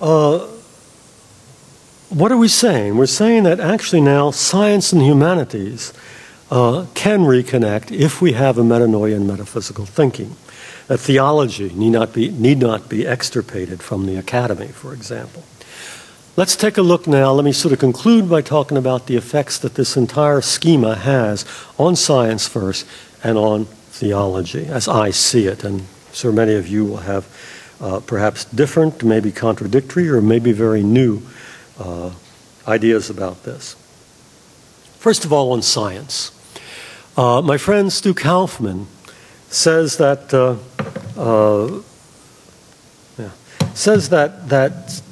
Uh, what are we saying? We're saying that actually now science and humanities uh, can reconnect if we have a metanoia in metaphysical thinking. That theology need not, be, need not be extirpated from the academy, for example. Let's take a look now. Let me sort of conclude by talking about the effects that this entire schema has on science first and on theology, as I see it. And so many of you will have uh, perhaps different, maybe contradictory, or maybe very new uh, ideas about this. First of all, on science. Uh, my friend Stu Kauffman says that uh, uh, yeah, says that, that,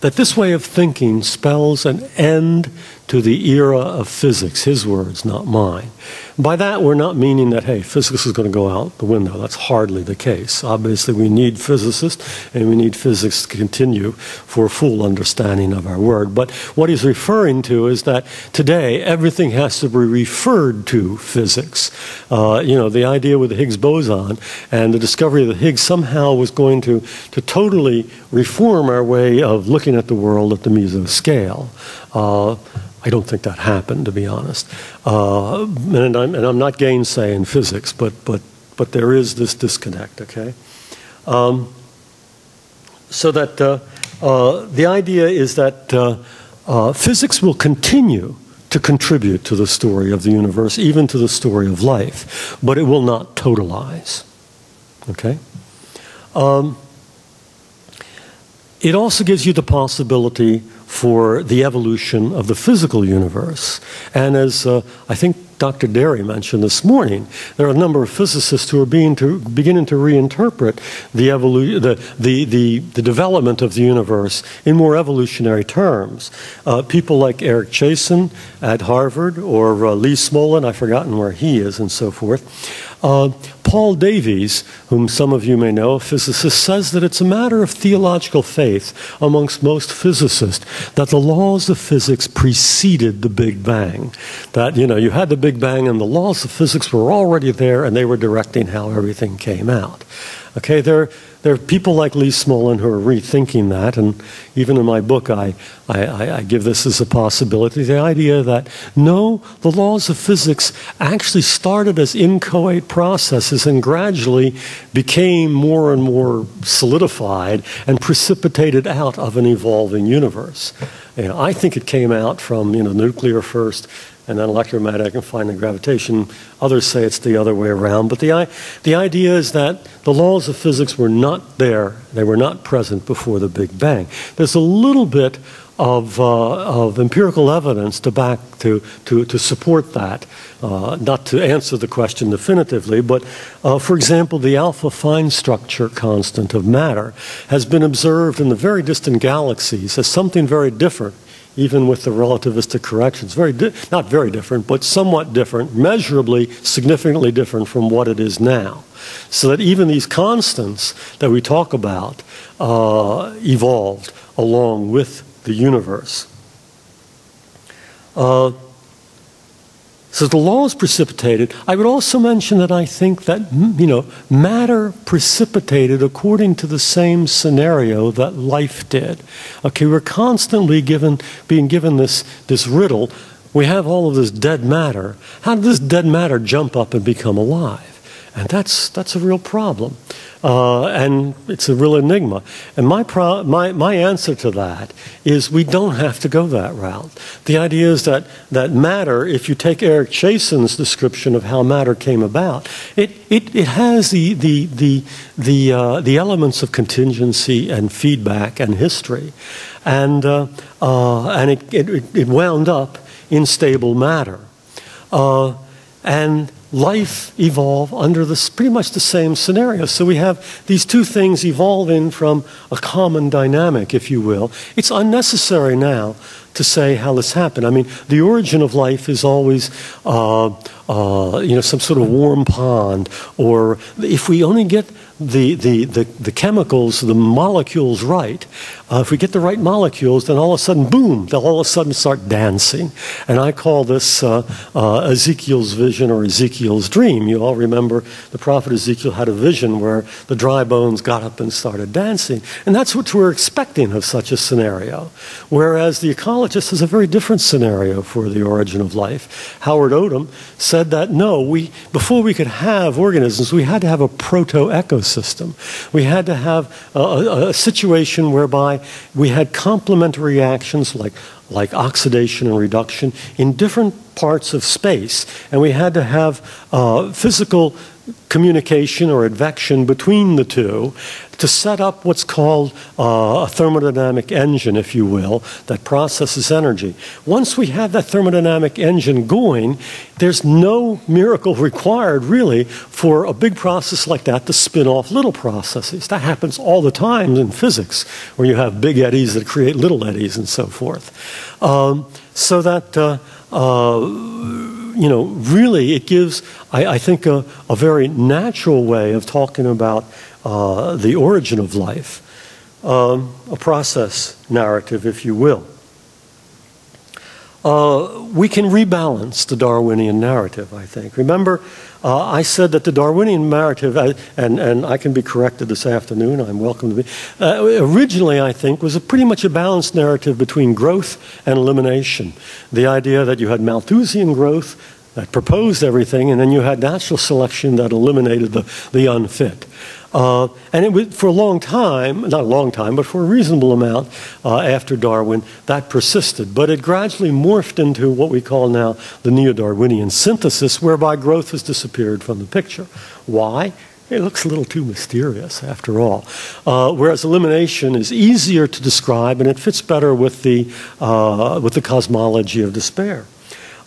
that this way of thinking spells an end to the era of physics, his words, not mine. By that, we're not meaning that, hey, physics is going to go out the window. That's hardly the case. Obviously, we need physicists and we need physics to continue for a full understanding of our world. But what he's referring to is that today everything has to be referred to physics. Uh, you know, the idea with the Higgs boson and the discovery of the Higgs somehow was going to, to totally reform our way of looking at the world at the meso scale. Uh, I don't think that happened, to be honest. Uh, and, I'm, and, I'm, not gainsaying physics, but, but, but there is this disconnect, okay? Um, so that uh, uh, the idea is that uh, uh, physics will continue to contribute to the story of the universe, even to the story of life, but it will not totalize, okay? Um, it also gives you the possibility for the evolution of the physical universe. And as uh, I think Dr. Derry mentioned this morning, there are a number of physicists who are being to, beginning to reinterpret the, evolu- the, the, the, the, development of the universe in more evolutionary terms. Uh, people like Eric Chaisson at Harvard or uh, Lee Smolin, I've forgotten where he is, and so forth. Paul Davies, whom some of you may know, a physicist, says that it's a matter of theological faith amongst most physicists that the laws of physics preceded the Big Bang. That, you know, you had the Big Bang and the laws of physics were already there and they were directing how everything came out. Okay, there, there are people like Lee Smolin who are rethinking that, and even in my book, I, I, I, give this as a possibility the idea that no, the laws of physics actually started as inchoate processes and gradually became more and more solidified and precipitated out of an evolving universe. You know, I think it came out from you know, nuclear first and then electromagnetic and finally gravitation. Others say it's the other way around. But the, the idea is that the laws of physics were not there, they were not present before the Big Bang. There's a little bit of, uh, of empirical evidence to back to, to, to support that. Uh, not to answer the question definitively, but uh, for example, the alpha fine structure constant of matter has been observed in the very distant galaxies as something very different even with the relativistic corrections. Very not very different, but somewhat different, measurably, significantly different from what it is now. So that even these constants that we talk about uh, evolved along with the universe. Uh, so the law is precipitated. I would also mention that I think that you know matter precipitated according to the same scenario that life did. Okay, we're constantly given being given this this riddle. We have all of this dead matter. How did this dead matter jump up and become alive? And that's that's a real problem. Uh, and it's a real enigma. And my, pro- my, my answer to that is we don't have to go that route. The idea is that, that matter, if you take Eric Chaisson's description of how matter came about, it, it, it has the, the, the, the, uh, the elements of contingency and feedback and history. And, uh, uh and it, it, it wound up in stable matter. Uh, and life evolve under this, pretty much the same scenario. So we have these two things evolving from a common dynamic, if you will. It's unnecessary now to say how this happened. I mean, the origin of life is always, uh, uh, you know, some sort of warm pond, or if we only get the, the, the, the chemicals, the molecules right, uh, if we get the right molecules, then all of a sudden, boom, they'll all of a sudden start dancing. And I call this uh, uh, Ezekiel's vision or Ezekiel's dream. You all remember the prophet Ezekiel had a vision where the dry bones got up and started dancing. And that's what we're expecting of such a scenario. Whereas the ecologist has a very different scenario for the origin of life. Howard Odum said that no, we, before we could have organisms, we had to have a proto ecosystem. We had to have a, a, a situation whereby we had complementary reactions like, like oxidation and reduction in different parts of space. And we had to have uh, physical communication or advection between the two to set up what's called uh, a thermodynamic engine, if you will, that processes energy. Once we have that thermodynamic engine going, there's no miracle required, really, for a big process like that to spin off little processes. That happens all the time in physics, where you have big eddies that create little eddies and so forth. Um, so that. Uh, uh, you know, really, it gives, I, I think, a, a, very natural way of talking about uh, the origin of life, um, a process narrative, if you will. Uh, we can rebalance the Darwinian narrative, I think. Remember, uh, I said that the Darwinian narrative, and, and I can be corrected this afternoon, I'm welcome to be, uh, originally, I think, was a pretty much a balanced narrative between growth and elimination. The idea that you had Malthusian growth that proposed everything, and then you had natural selection that eliminated the, the unfit. Uh, and it was, for a long time, not a long time, but for a reasonable amount uh, after Darwin, that persisted. But it gradually morphed into what we call now the neo Darwinian synthesis, whereby growth has disappeared from the picture. Why? It looks a little too mysterious, after all. Uh, whereas elimination is easier to describe and it fits better with the, uh, with the cosmology of despair.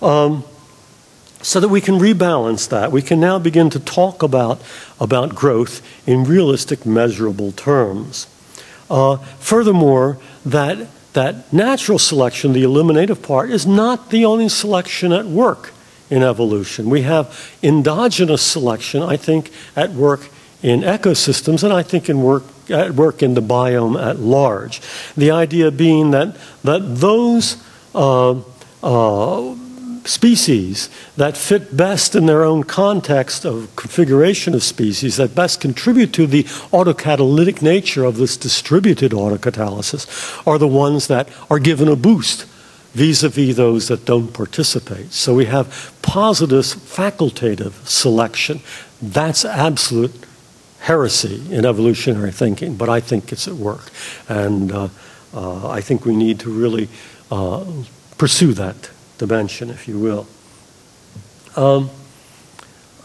Um, so that we can rebalance that. We can now begin to talk about, about growth in realistic, measurable terms. Uh, furthermore, that, that natural selection, the eliminative part, is not the only selection at work in evolution. We have endogenous selection, I think, at work in ecosystems, and I think in work, at work in the biome at large. The idea being that, that those uh, uh, species that fit best in their own context of configuration of species, that best contribute to the autocatalytic nature of this distributed autocatalysis, are the ones that are given a boost vis-a-vis those that don't participate. So we have positive facultative selection. That's absolute heresy in evolutionary thinking, but I think it's at work. And uh, uh, I think we need to really uh, pursue that dimension, if you will. Um,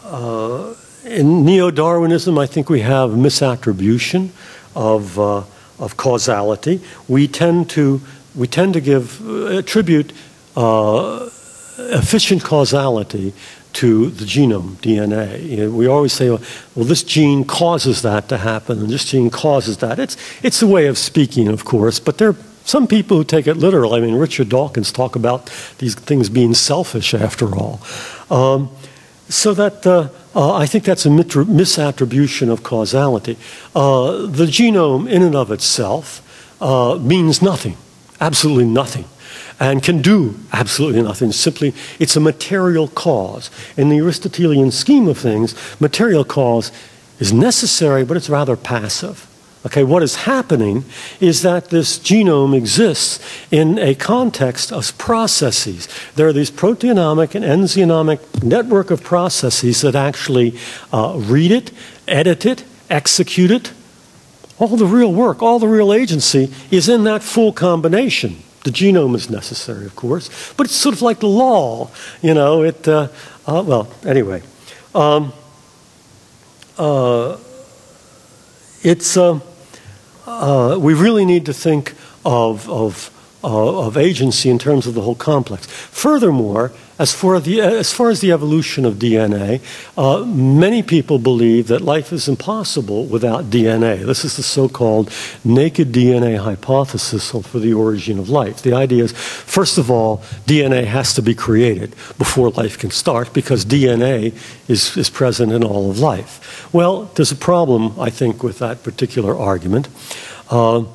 uh, in neo Darwinism, I think we have misattribution of, uh, of causality. We tend to, we tend to give, uh, attribute uh, efficient causality to the genome, DNA. We always say, well, this gene causes that to happen, and this gene causes that. It's, it's a way of speaking, of course, but there some people who take it literal, I mean, Richard Dawkins talk about these things being selfish after all. Um, so that uh, uh, I think that's a misattribution of causality. Uh, the genome, in and of itself, uh, means nothing, absolutely nothing, and can do absolutely nothing. Simply, it's a material cause. In the Aristotelian scheme of things, material cause is necessary, but it's rather passive. Okay, what is happening is that this genome exists in a context of processes. There are these proteomic and enzymatic network of processes that actually uh, read it, edit it, execute it. All the real work, all the real agency is in that full combination. The genome is necessary, of course, but it's sort of like the law, you know. It uh, uh, well, anyway, um, uh, it's. Uh, uh, we really need to think of, of, uh, of agency in terms of the whole complex. Furthermore, as far, the, as far as the evolution of DNA, uh, many people believe that life is impossible without DNA. This is the so called naked DNA hypothesis for the origin of life. The idea is, first of all, DNA has to be created before life can start because DNA is, is present in all of life. Well, there's a problem, I think, with that particular argument, uh,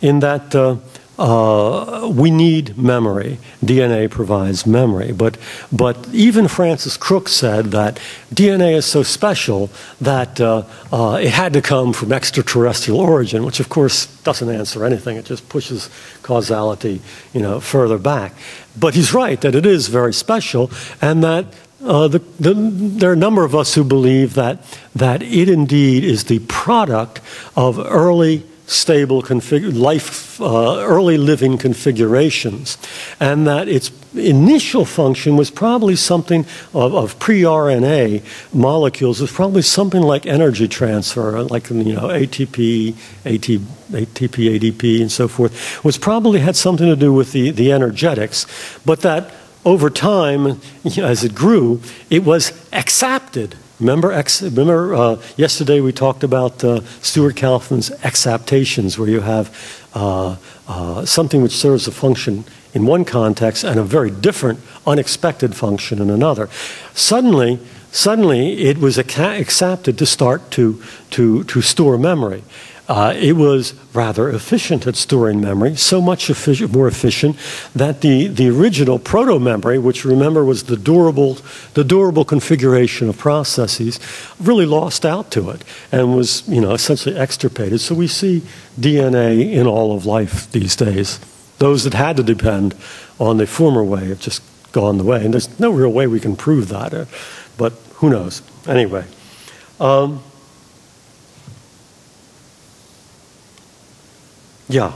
in that. Uh, uh, we need memory. DNA provides memory. But, but even Francis Crick said that DNA is so special that uh, uh, it had to come from extraterrestrial origin, which of course doesn't answer anything. It just pushes causality you know, further back. But he's right that it is very special and that uh, the, the, there are a number of us who believe that, that it indeed is the product of early stable life, uh, early living configurations, and that its initial function was probably something of, of pre-RNA molecules was probably something like energy transfer, like you know ATP, AT, ATP, ADP, and so forth. Was probably had something to do with the, the energetics, but that over time, as it grew, it was accepted Remember, ex, remember uh, yesterday we talked about uh, Stuart Kauffman's exaptations, where you have uh, uh, something which serves a function in one context and a very different, unexpected function in another. Suddenly, suddenly it was accepted to start to, to, to store memory. Uh, it was rather efficient at storing memory, so much more efficient that the, the original proto memory, which remember was the durable, the durable configuration of processes, really lost out to it and was you know, essentially extirpated. So we see DNA in all of life these days. Those that had to depend on the former way have just gone the way. And there's no real way we can prove that, uh, but who knows? Anyway. Um, Yeah.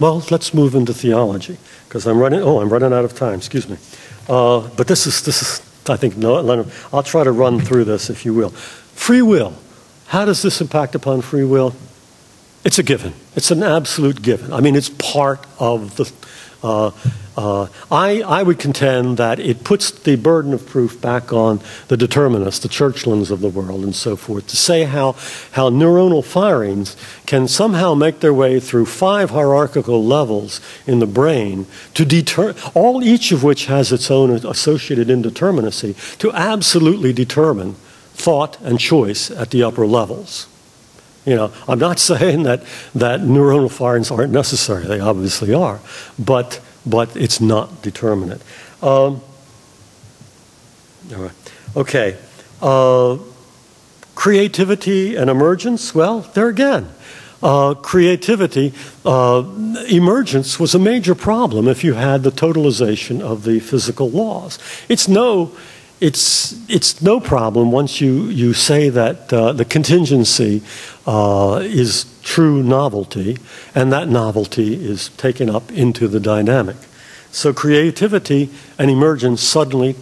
Well, let's move into theology because I'm running. Oh, I'm running out of time. Excuse me. Uh, but this is this is. I think no. I'll try to run through this, if you will. Free will. How does this impact upon free will? It's a given. It's an absolute given. I mean, it's part of the uh, uh, I, I, would contend that it puts the burden of proof back on the determinists, the Churchlands of the world, and so forth, to say how, how neuronal firings can somehow make their way through five hierarchical levels in the brain to deter, all each of which has its own associated indeterminacy, to absolutely determine thought and choice at the upper levels. You know, I'm not <laughs> saying that, that neuronal firings aren't necessary. They obviously are. But, but it's not determinate. Um, all right. Okay. Uh, creativity and emergence, well, there again. Uh, creativity, uh, emergence was a major problem if you had the totalization of the physical laws. It's no it's, it's no problem once you, you say that uh, the contingency uh, is true novelty, and that novelty is taken up into the dynamic. So creativity and emergence suddenly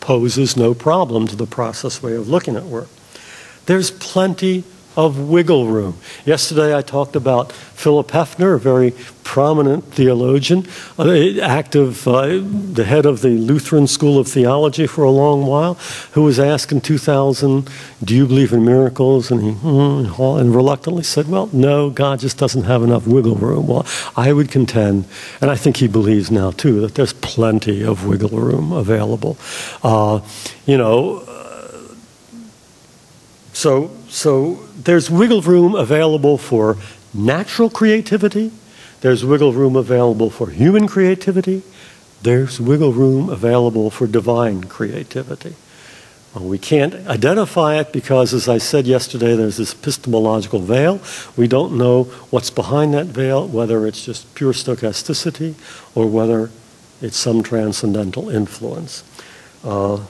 poses no problem to the process way of looking at work. There's plenty of wiggle room. Yesterday I talked about Philip Hefner, a very prominent theologian, uh, active, uh, the head of the Lutheran School of Theology for a long while, who was asked in 2000, Do you believe in miracles? And he mm, and reluctantly said, Well, no, God just doesn't have enough wiggle room. Well, I would contend, and I think he believes now too, that there's plenty of wiggle room available. Uh, you know, so, so there's wiggle room available for natural creativity, there's wiggle room available for human creativity, there's wiggle room available for divine creativity. Well, we can't identify it because, as I said yesterday, there's this epistemological veil. We don't know what's behind that veil, whether it's just pure stochasticity or whether it's some transcendental influence. Uh,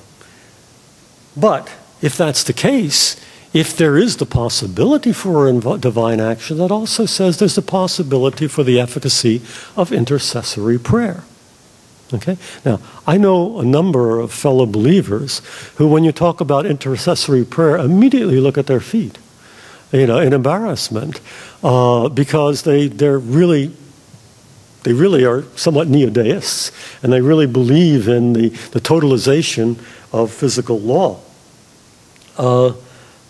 but if that's the case, if there is the possibility for divine action, that also says there's a possibility for the efficacy of intercessory prayer. Okay? Now, I know a number of fellow believers who, when you talk about intercessory prayer, immediately look at their feet, you know, in embarrassment, uh, because they, they're really they really are somewhat neo-deists, and they really believe in the, the totalization of physical law. Uh,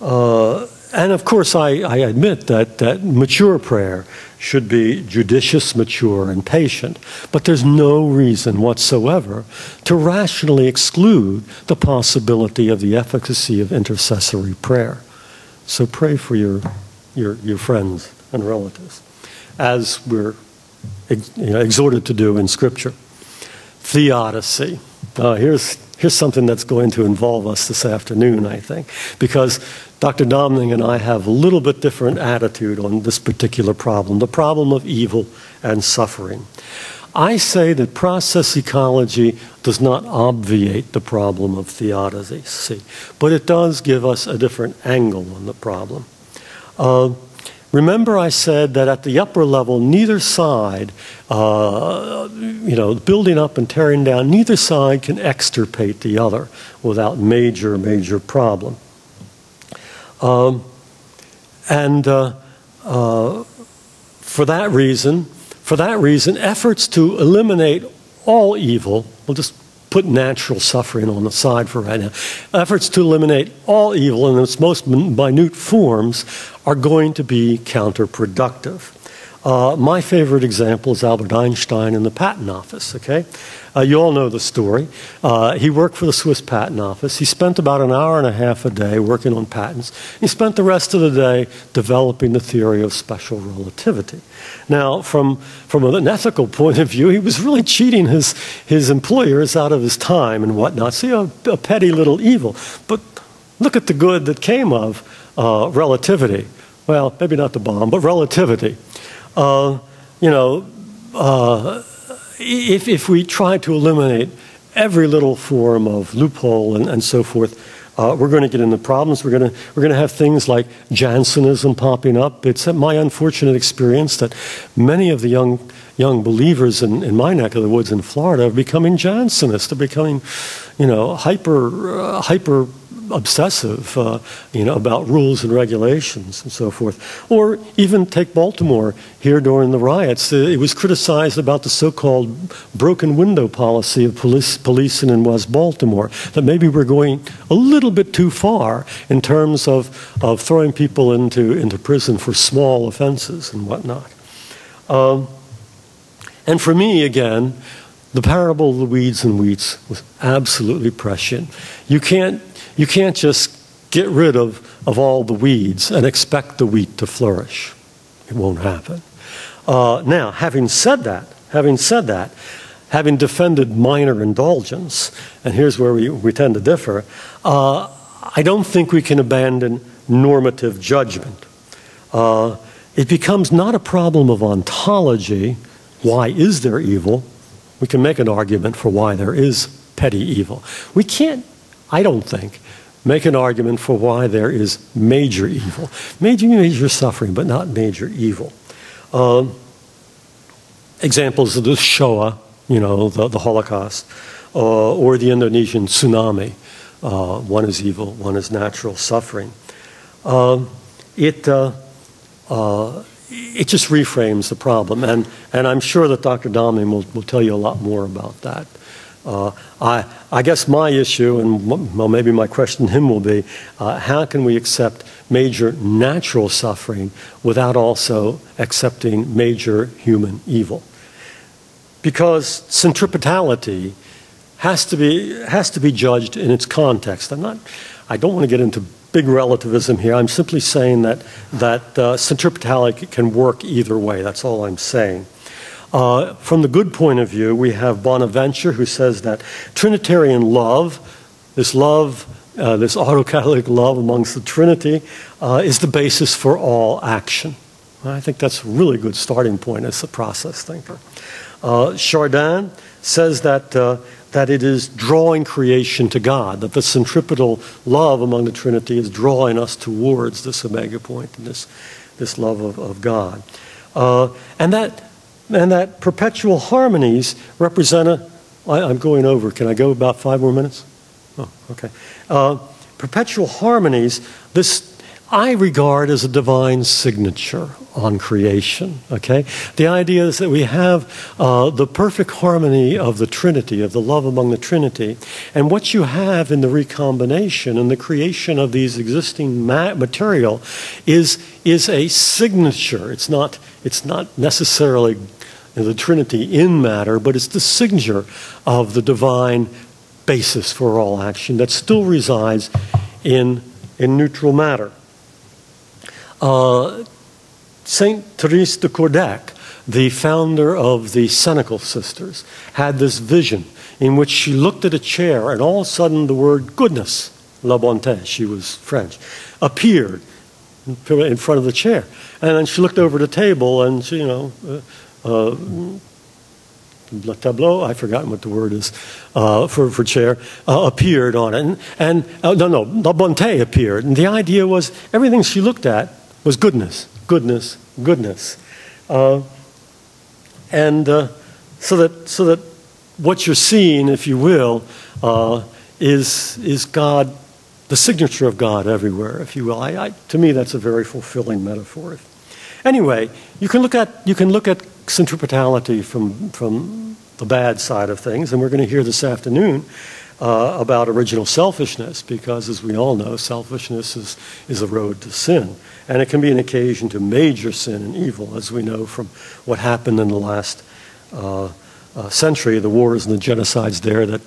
uh, and of course, I, I, admit that, that mature prayer should be judicious, mature, and patient. But there's no reason whatsoever to rationally exclude the possibility of the efficacy of intercessory prayer. So pray for your, your, your friends and relatives, as we're you know, exhorted to do in Scripture. Theodicy. Uh, here's, here's something that's going to involve us this afternoon, I think, because Dr. Domning and I have a little bit different attitude on this particular problem, the problem of evil and suffering. I say that process ecology does not obviate the problem of theodicy, but it does give us a different angle on the problem. Uh, remember I said that at the upper level, neither side, uh, you know, building up and tearing down, neither side can extirpate the other without major, major problem. Um, and uh, uh, for that reason, for that reason, efforts to eliminate all evil, we'll just put natural suffering on the side for right now, efforts to eliminate all evil in its most minute forms are going to be counterproductive. Uh, my favorite example is Albert Einstein in the patent office, okay? Uh, you all know the story. Uh, he worked for the Swiss Patent Office. He spent about an hour and a half a day working on patents. He spent the rest of the day developing the theory of special relativity. Now, from, from an ethical point of view, he was really cheating his, his employers out of his time and whatnot. See, a, a petty little evil. But look at the good that came of uh, relativity. Well, maybe not the bomb, but relativity. You know, uh, if, if we try to eliminate every little form of loophole and, and so forth, uh, we're going to get into problems. We're going to we're going to have things like Jansenism popping up. It's my unfortunate experience that many of the young young believers in, in my neck of the woods in Florida are becoming Jansenists. They're becoming, you know, hyper uh, hyper obsessive, uh, you know, about rules and regulations and so forth. Or even take Baltimore here during the riots. Uh, it was criticized about the so-called broken window policy of police, policing in West Baltimore, that maybe we're going a little bit too far in terms of, of throwing people into, into prison for small offenses and whatnot. Um, and for me, again, the parable of the weeds and wheats was absolutely prescient. You can't you can't just get rid of, of all the weeds and expect the wheat to flourish. It won't happen. Uh, now, having said that, having said that, having defended minor indulgence, and here's where we, we tend to differ, uh, I don't think we can abandon normative judgment. Uh, it becomes not a problem of ontology. Why is there evil? We can make an argument for why there is petty evil. We can't I don't think, make an argument for why there is major evil. Major, major suffering, but not major evil. Um, examples of the Shoah, you know, the, the Holocaust, uh, or the Indonesian tsunami. Uh, one is evil, one is natural suffering. Um, it, uh, uh it just reframes the problem, and, and I'm sure that Dr. Domning will, will tell you a lot more about that. Uh, I, I, guess my issue, and well, maybe my question to him will be uh, how can we accept major natural suffering without also accepting major human evil? Because centripetality has to be, has to be judged in its context. I'm not, I don't want to get into big relativism here. I'm simply saying that, that uh, centripetality can work either way. That's all I'm saying. Uh, from the good point of view, we have Bonaventure who says that Trinitarian love, this love, uh, this autocatholic love amongst the Trinity, uh, is the basis for all action. I think that's a really good starting point as a process thinker. Uh, Chardin says that, uh, that it is drawing creation to God, that the centripetal love among the Trinity is drawing us towards this omega point and this, this love of, of God. Uh, and that and that perpetual harmonies represent a. I, I'm going over. Can I go about five more minutes? Oh, okay. Uh, perpetual harmonies, this I regard as a divine signature on creation. Okay? The idea is that we have uh, the perfect harmony of the Trinity, of the love among the Trinity. And what you have in the recombination and the creation of these existing ma- material is, is a signature. It's not, it's not necessarily the Trinity in matter, but it's the signature of the divine basis for all action that still resides in, in neutral matter. Uh, Saint Therese de Couderc, the founder of the Cenacle Sisters, had this vision in which she looked at a chair and all of a sudden the word goodness, la bonté, she was French, appeared in front of the chair. And then she looked over the table and she, you know, uh, uh, Le tableau, I've forgotten what the word is uh, for, for chair, uh, appeared on it. And, and uh, no, no, La Bonté appeared. And the idea was everything she looked at was goodness, goodness, goodness. Uh, and uh, so, that, so that what you're seeing, if you will, uh, is, is God, the signature of God everywhere, if you will. I, I, to me, that's a very fulfilling metaphor. Anyway, you can look at, you can look at centripetality from, from the bad side of things, and we're going to hear this afternoon uh, about original selfishness, because as we all know, selfishness is, is a road to sin. And it can be an occasion to major sin and evil, as we know from what happened in the last uh, uh, century, the wars and the genocides there that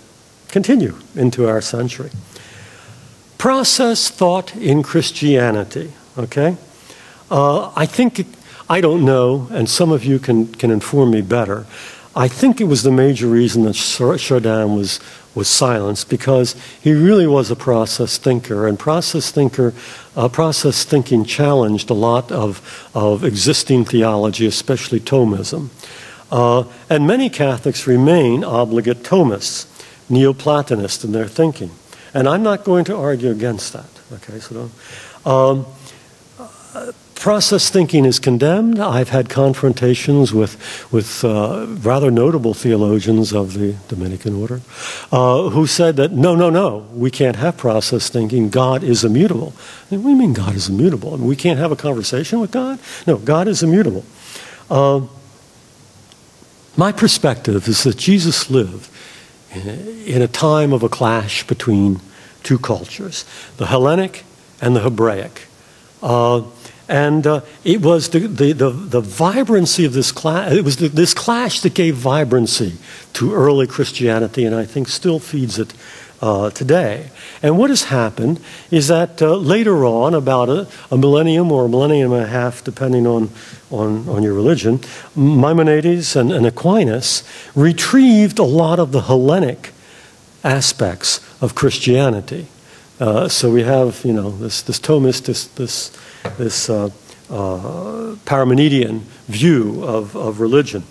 continue into our century. Process thought in Christianity, okay? Uh, I think, it, I don't know, and some of you can, can inform me better. I think it was the major reason that Chardin was, was silenced because he really was a process thinker, and process thinker, uh, process thinking challenged a lot of, of existing theology, especially Thomism. Uh, and many Catholics remain obligate Thomists, Neoplatonists in their thinking. And I'm not going to argue against that. Okay, so um, process thinking is condemned. I've had confrontations with, with uh, rather notable theologians of the Dominican order uh, who said that no, no, no, we can't have process thinking. God is immutable. you mean God is immutable? I mean, we can't have a conversation with God? No, God is immutable. Um, my perspective is that Jesus lived in a time of a clash between two cultures, the Hellenic and the Hebraic. Uh, and uh, it was the, the, the, the, vibrancy of this clash, it was the, this clash that gave vibrancy to early Christianity, and I think still feeds it uh, today. And what has happened is that uh, later on, about a, a, millennium or a millennium and a half, depending on, on, on your religion, Maimonides and, and Aquinas retrieved a lot of the Hellenic aspects of Christianity. Uh, so we have, you know, this, this Thomist, this, this, this uh, uh, view of, of religion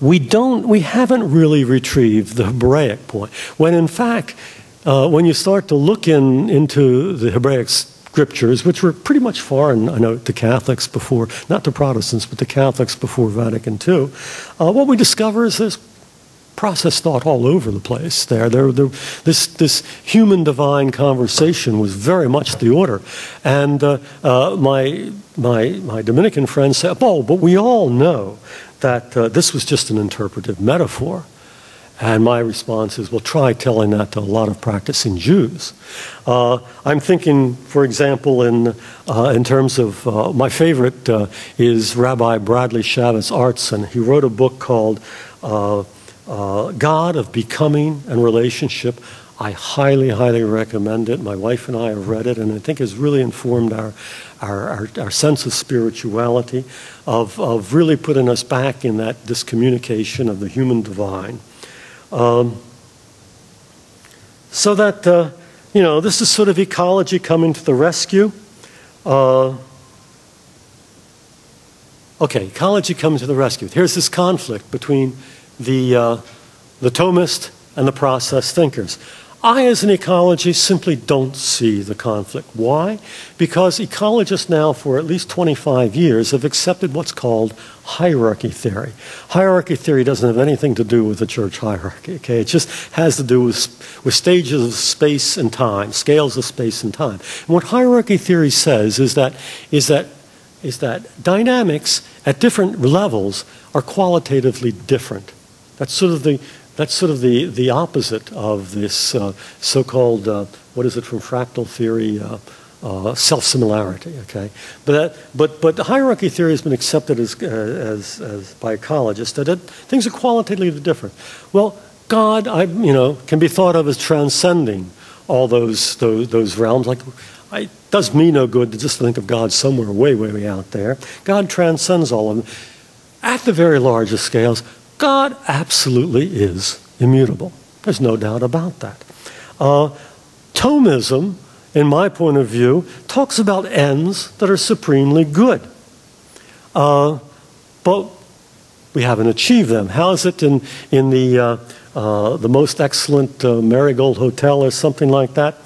we don't, we haven't really retrieved the Hebraic point. When in fact, uh, when you start to look in, into the Hebraic scriptures, which were pretty much foreign, I know, to Catholics before, not to Protestants, but to Catholics before Vatican II, uh, what we discover is this process thought all over the place there. there, there this, this human divine conversation was very much the order. And uh, uh, my, my, my Dominican friends said, oh, but we all know that uh, this was just an interpretive metaphor. And my response is, well, try telling that to a lot of practicing Jews. Uh, I'm thinking, for example, in, uh, in terms of uh, my favorite uh, is Rabbi Bradley Shavit Artson. He wrote a book called uh, God of Becoming and Relationship. I highly, highly recommend it. My wife and I have read it, and I think has really informed our, our, our, our, sense of spirituality, of, of really putting us back in that this communication of the human divine. Um, so that, uh, you know, this is sort of ecology coming to the rescue. Uh, okay, ecology coming to the rescue. Here's this conflict between the, uh, the Thomist and the process thinkers. I, as an ecologist, simply don't see the conflict. Why? Because ecologists now, for at least 25 years, have accepted what's called hierarchy theory. Hierarchy theory doesn't have anything to do with the church hierarchy, okay? It just has to do with, with stages of space and time, scales of space and time. And what hierarchy theory says is that, is that, is that dynamics at different levels are qualitatively different. That's sort of the, that's sort of the, the opposite of this uh, so-called, uh, what is it from fractal theory, uh, uh self-similarity, okay? But, but, but the hierarchy theory has been accepted as, uh, as, as by ecologists that it, things are qualitatively different. Well, God, I, you know, can be thought of as transcending all those, those, those realms. Like, it does me no good to just think of God somewhere way, way, way out there. God transcends all of them. At the very largest scales, God absolutely is immutable. There's no doubt about that. Uh, Thomism, in my point of view, talks about ends that are supremely good. Uh, but we haven't achieved them. How is it in, in the, uh, uh, the most excellent uh, Marigold Hotel or something like that?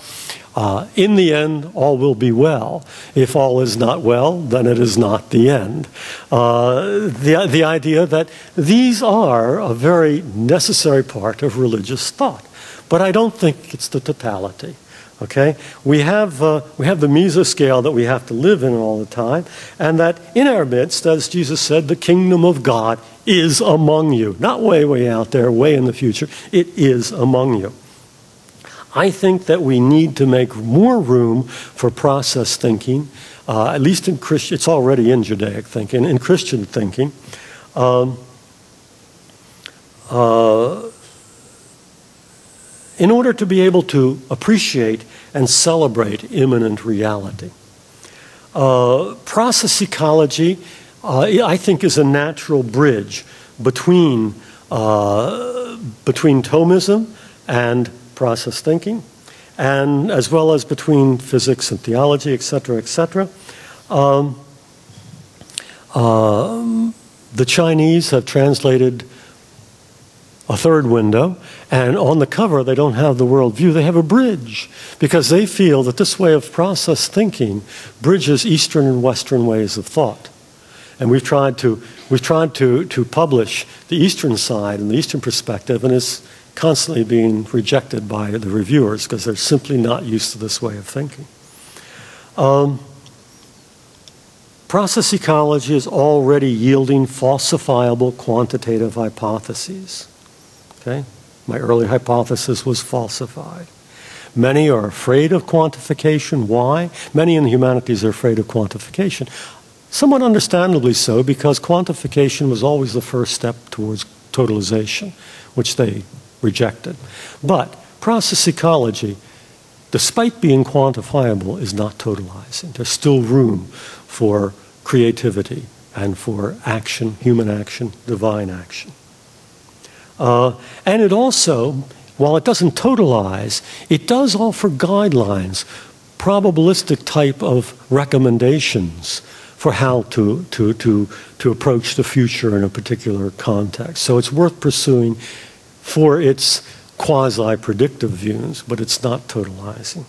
Uh, in the end, all will be well. If all is not well, then it is not the end. Uh, the, the idea that these are a very necessary part of religious thought. But I don't think it's the totality. Okay? We have, uh, we have the mesoscale that we have to live in all the time, and that in our midst, as Jesus said, the kingdom of God is among you. Not way, way out there, way in the future. It is among you. I think that we need to make more room for process thinking, uh, at least in Christian, it's already in Judaic thinking, in Christian thinking. Um, uh, in order to be able to appreciate and celebrate immanent reality. Uh, process ecology, uh, I think, is a natural bridge between, uh, between Thomism and process thinking, and as well as between physics and theology, etc., etc. Um, um, the Chinese have translated a third window, and on the cover they don't have the worldview, they have a bridge because they feel that this way of process thinking bridges Eastern and Western ways of thought. And we've tried to, we've tried to, to publish the Eastern side and the Eastern perspective, and it's constantly being rejected by the reviewers because they're simply not used to this way of thinking. Um, process ecology is already yielding falsifiable quantitative hypotheses. Okay? My early hypothesis was falsified. Many are afraid of quantification. Why? Many in the humanities are afraid of quantification. Somewhat understandably so, because quantification was always the first step towards totalization, which they rejected. But process ecology, despite being quantifiable, is not totalizing. There's still room for creativity and for action, human action, divine action. Uh, and it also, while it doesn't totalize, it does offer guidelines, probabilistic type of recommendations for how to, to, to, to approach the future in a particular context. So it's worth pursuing for its quasi predictive views, but it's not totalizing.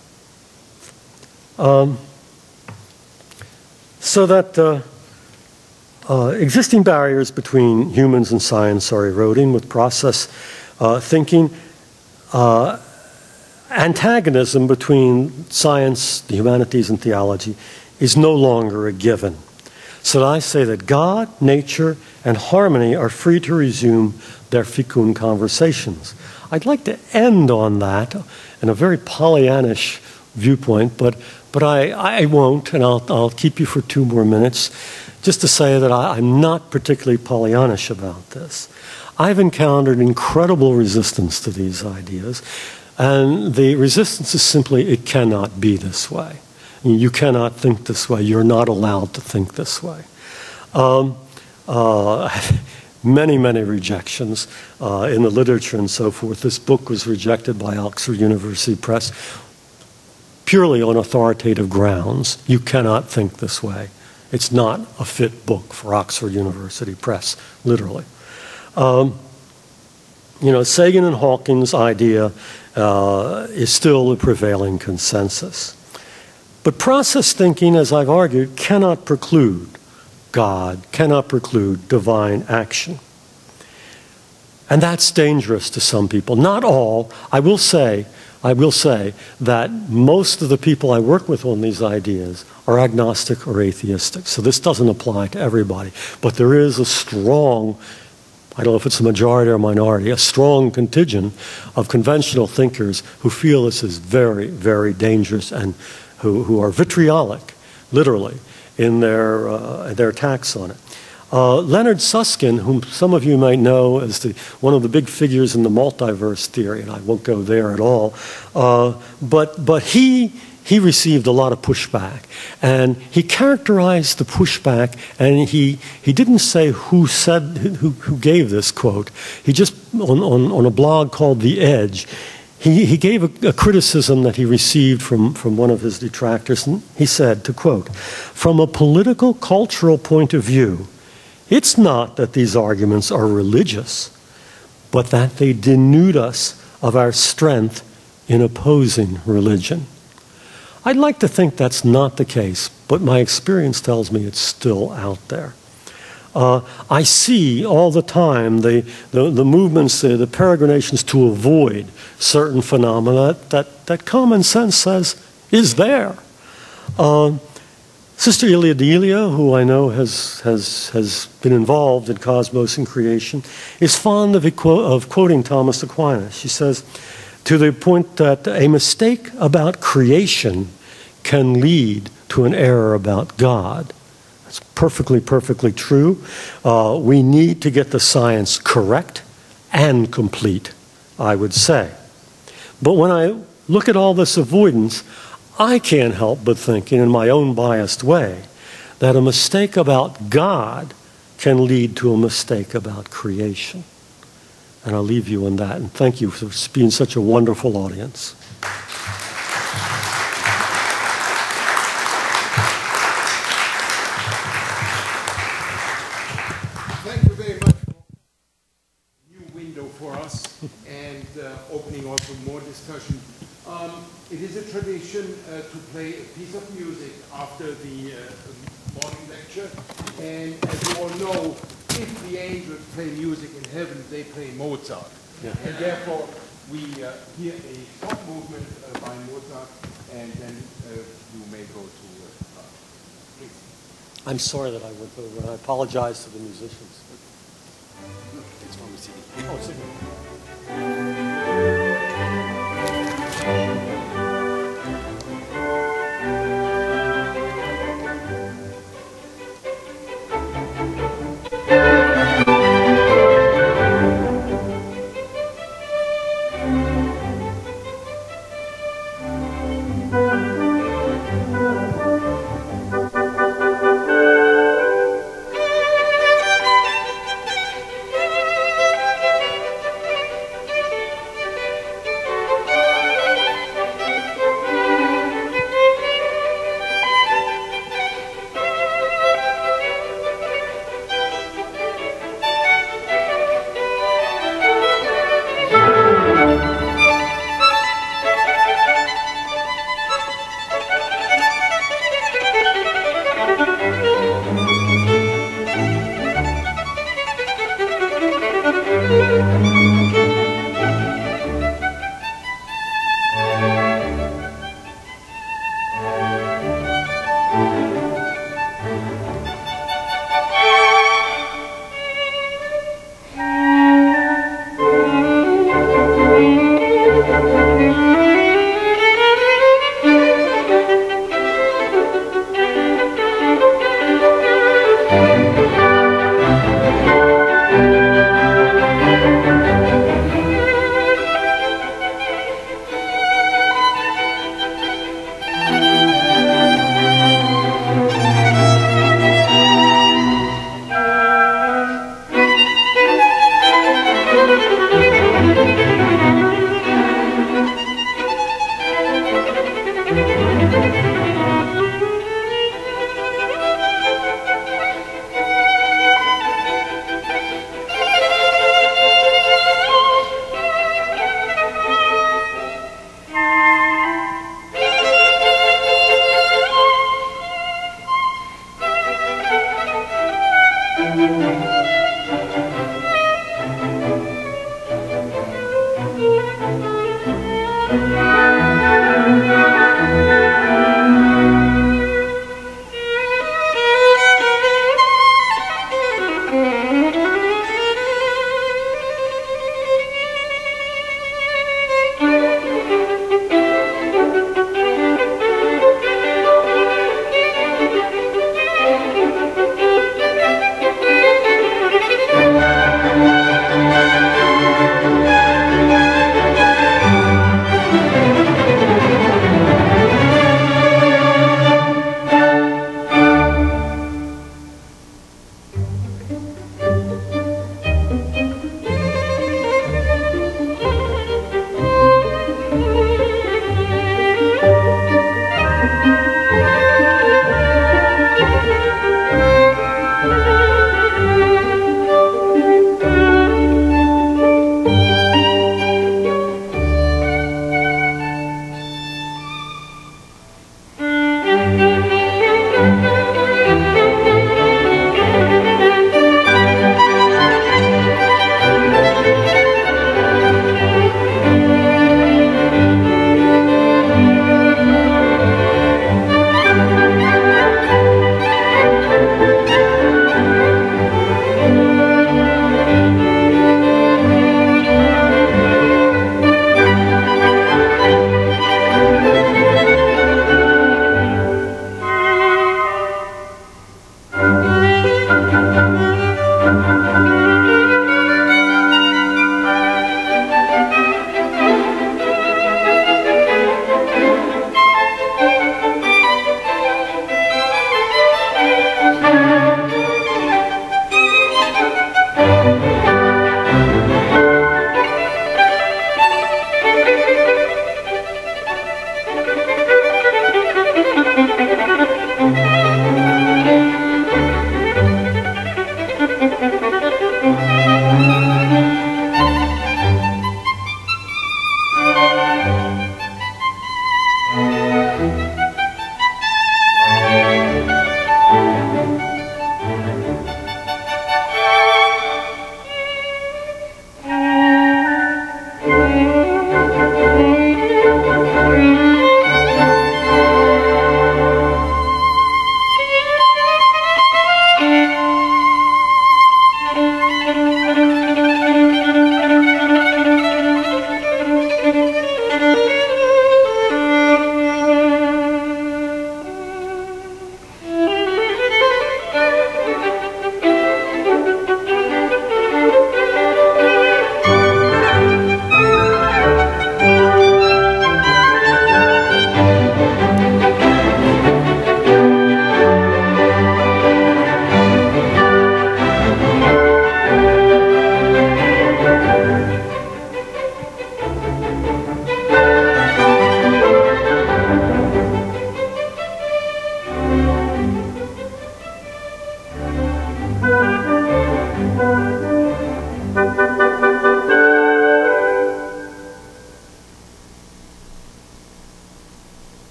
Um, so that uh, uh, existing barriers between humans and science are eroding with process uh, thinking. Uh, antagonism between science, the humanities, and theology is no longer a given. So I say that God, nature, and harmony are free to resume their fecund conversations. I'd like to end on that in a very Pollyannish viewpoint, but, but I, I won't, and I'll, I'll keep you for two more minutes just to say that I, am not particularly Pollyannish about this. I've encountered incredible resistance to these ideas, and the resistance is simply it cannot be this way. You cannot think this way. You're not allowed to think this way. Um, uh, <laughs> many, many rejections uh, in the literature and so forth. This book was rejected by Oxford University Press purely on authoritative grounds. You cannot think this way. It's not a fit book for Oxford University Press, literally. Um, you know, Sagan and Hawking's idea uh, is still the prevailing consensus. But process thinking, as I've argued, cannot preclude God, cannot preclude divine action. And that's dangerous to some people. Not all. I will say, I will say that most of the people I work with on these ideas are agnostic or atheistic. So this doesn't apply to everybody. But there is a strong, I don't know if it's a majority or minority, a strong contingent of conventional thinkers who feel this is very, very dangerous and who, who are vitriolic, literally, in their, uh, their attacks on it. Uh, Leonard Susskind, whom some of you might know as the, one of the big figures in the multiverse theory, and I won't go there at all, uh, but, but he he received a lot of pushback. And he characterized the pushback, and he, he didn't say who said, who, who gave this quote. He just, on, on, on a blog called The Edge, he, he gave a, a criticism that he received from, from one of his detractors. And he said, to quote, From a political, cultural point of view, it's not that these arguments are religious, but that they denude us of our strength in opposing religion. I'd like to think that's not the case, but my experience tells me it's still out there. Uh, I see all the time the, the, the movements, uh, the peregrinations to avoid certain phenomena that, that common sense says is there. Uh, Sister Ilia Delio, who I know has, has, has been involved in cosmos and creation, is fond of, of quoting Thomas Aquinas. She says, to the point that a mistake about creation can lead to an error about God. That's perfectly, perfectly true. Uh, we need to get the science correct and complete, I would say. But when I look at all this avoidance, I can't help but thinking, in my own biased way, that a mistake about God can lead to a mistake about creation. And I'll leave you on that. And thank you for being such a wonderful audience. Thank you very much for a new window for us and uh, opening also more discussion. Um, it is a tradition uh, to play a piece of music after the uh, morning lecture. And as you all know, if the angels play music in heaven, they play Mozart. Yeah. And therefore, we uh, hear a short movement uh, by Mozart, and then uh, you may go to. Uh, please. I'm sorry that I went over. I apologize to the musicians. It's from the CD. Oh,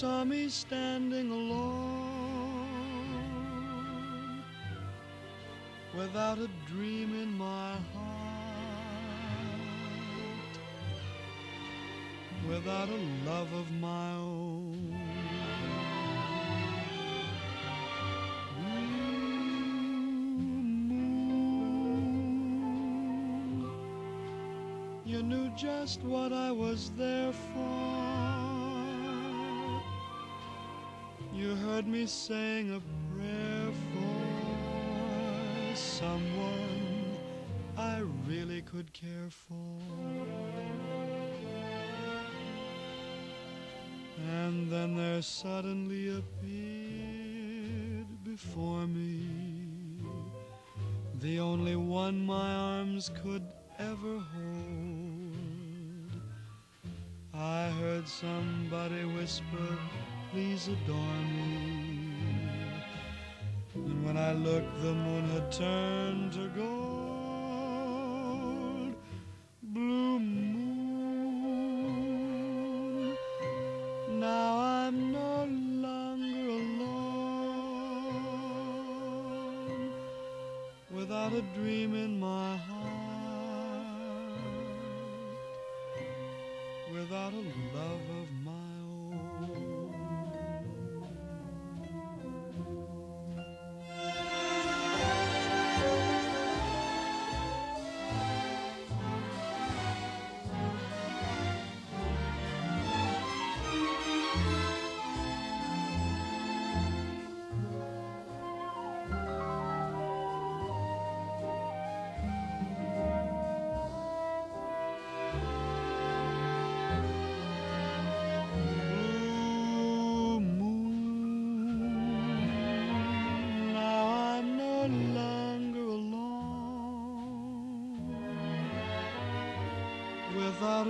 saw me standing alone without a dream in my heart, without a love of my own. Moon, You knew just what I was there for. Me saying a prayer for someone I really could care for. And then there suddenly appeared before me the only one my arms could ever hold. I heard somebody whisper, please adore me. When I looked, the moon had turned to gold.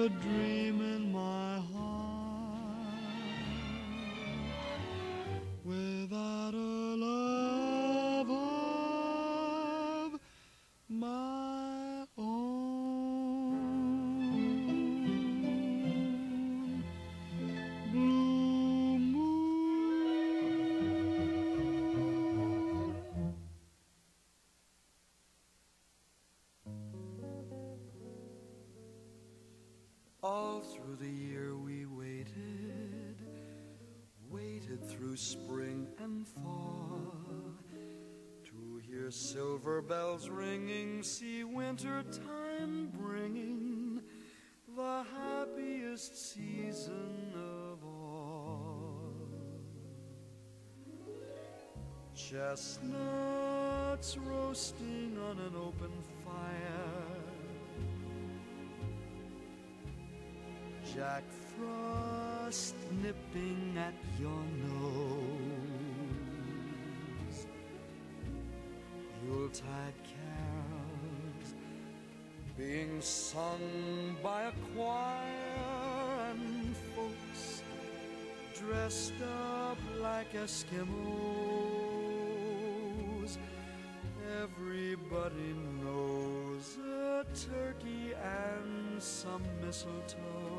A dream silver bells ringing, see winter time bringing the happiest season of all. Chestnuts roasting on an open fire. Jack Frost nipping at your nose. Yuletide carols being sung by a choir and folks dressed up like Eskimos. Everybody knows a turkey and some mistletoe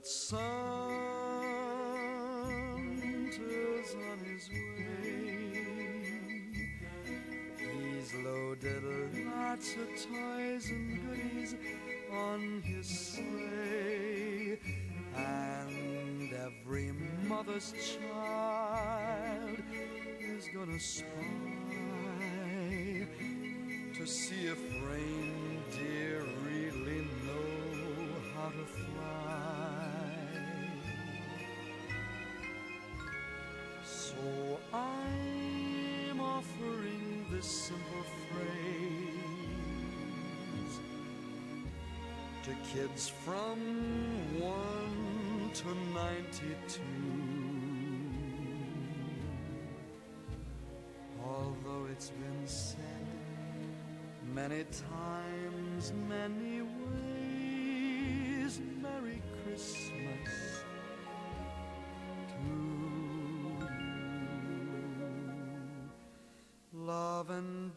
that Santa's on his way. He's loaded lots of toys and goodies on his sleigh. And every mother's child is gonna spy to see if reindeer So I'm offering this simple phrase to kids from 1 to 92. Although it's been said many times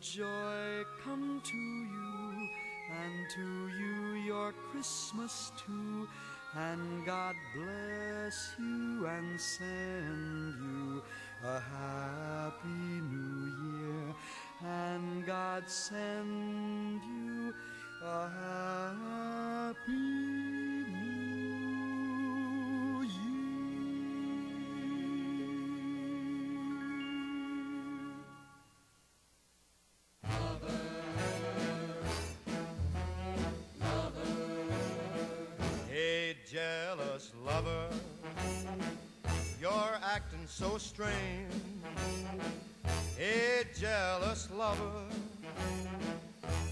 joy come to you, and to you your Christmas too. And God bless you and send you a happy new year. And God send so strange. Hey, jealous lover,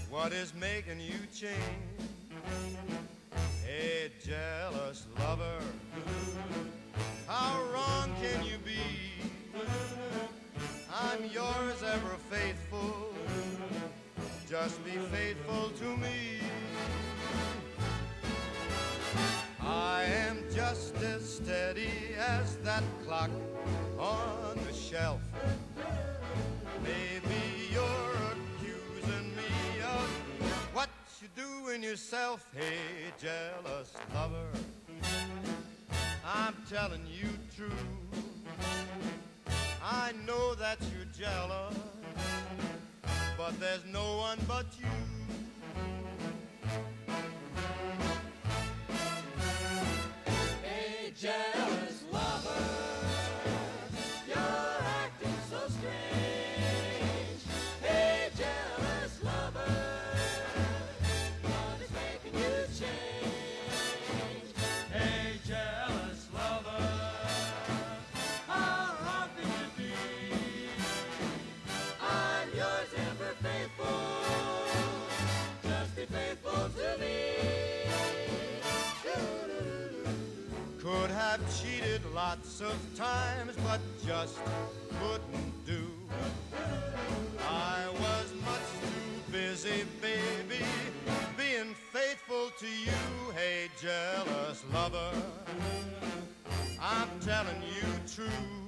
what is making you change? Shelf. Maybe you're accusing me of what you doing yourself. Hey, jealous lover, I'm telling you true. I know that you're jealous, but there's no one but you. Cheated lots of times, but just couldn't do. I was much too busy, baby, being faithful to you. Hey, jealous lover, I'm telling you true.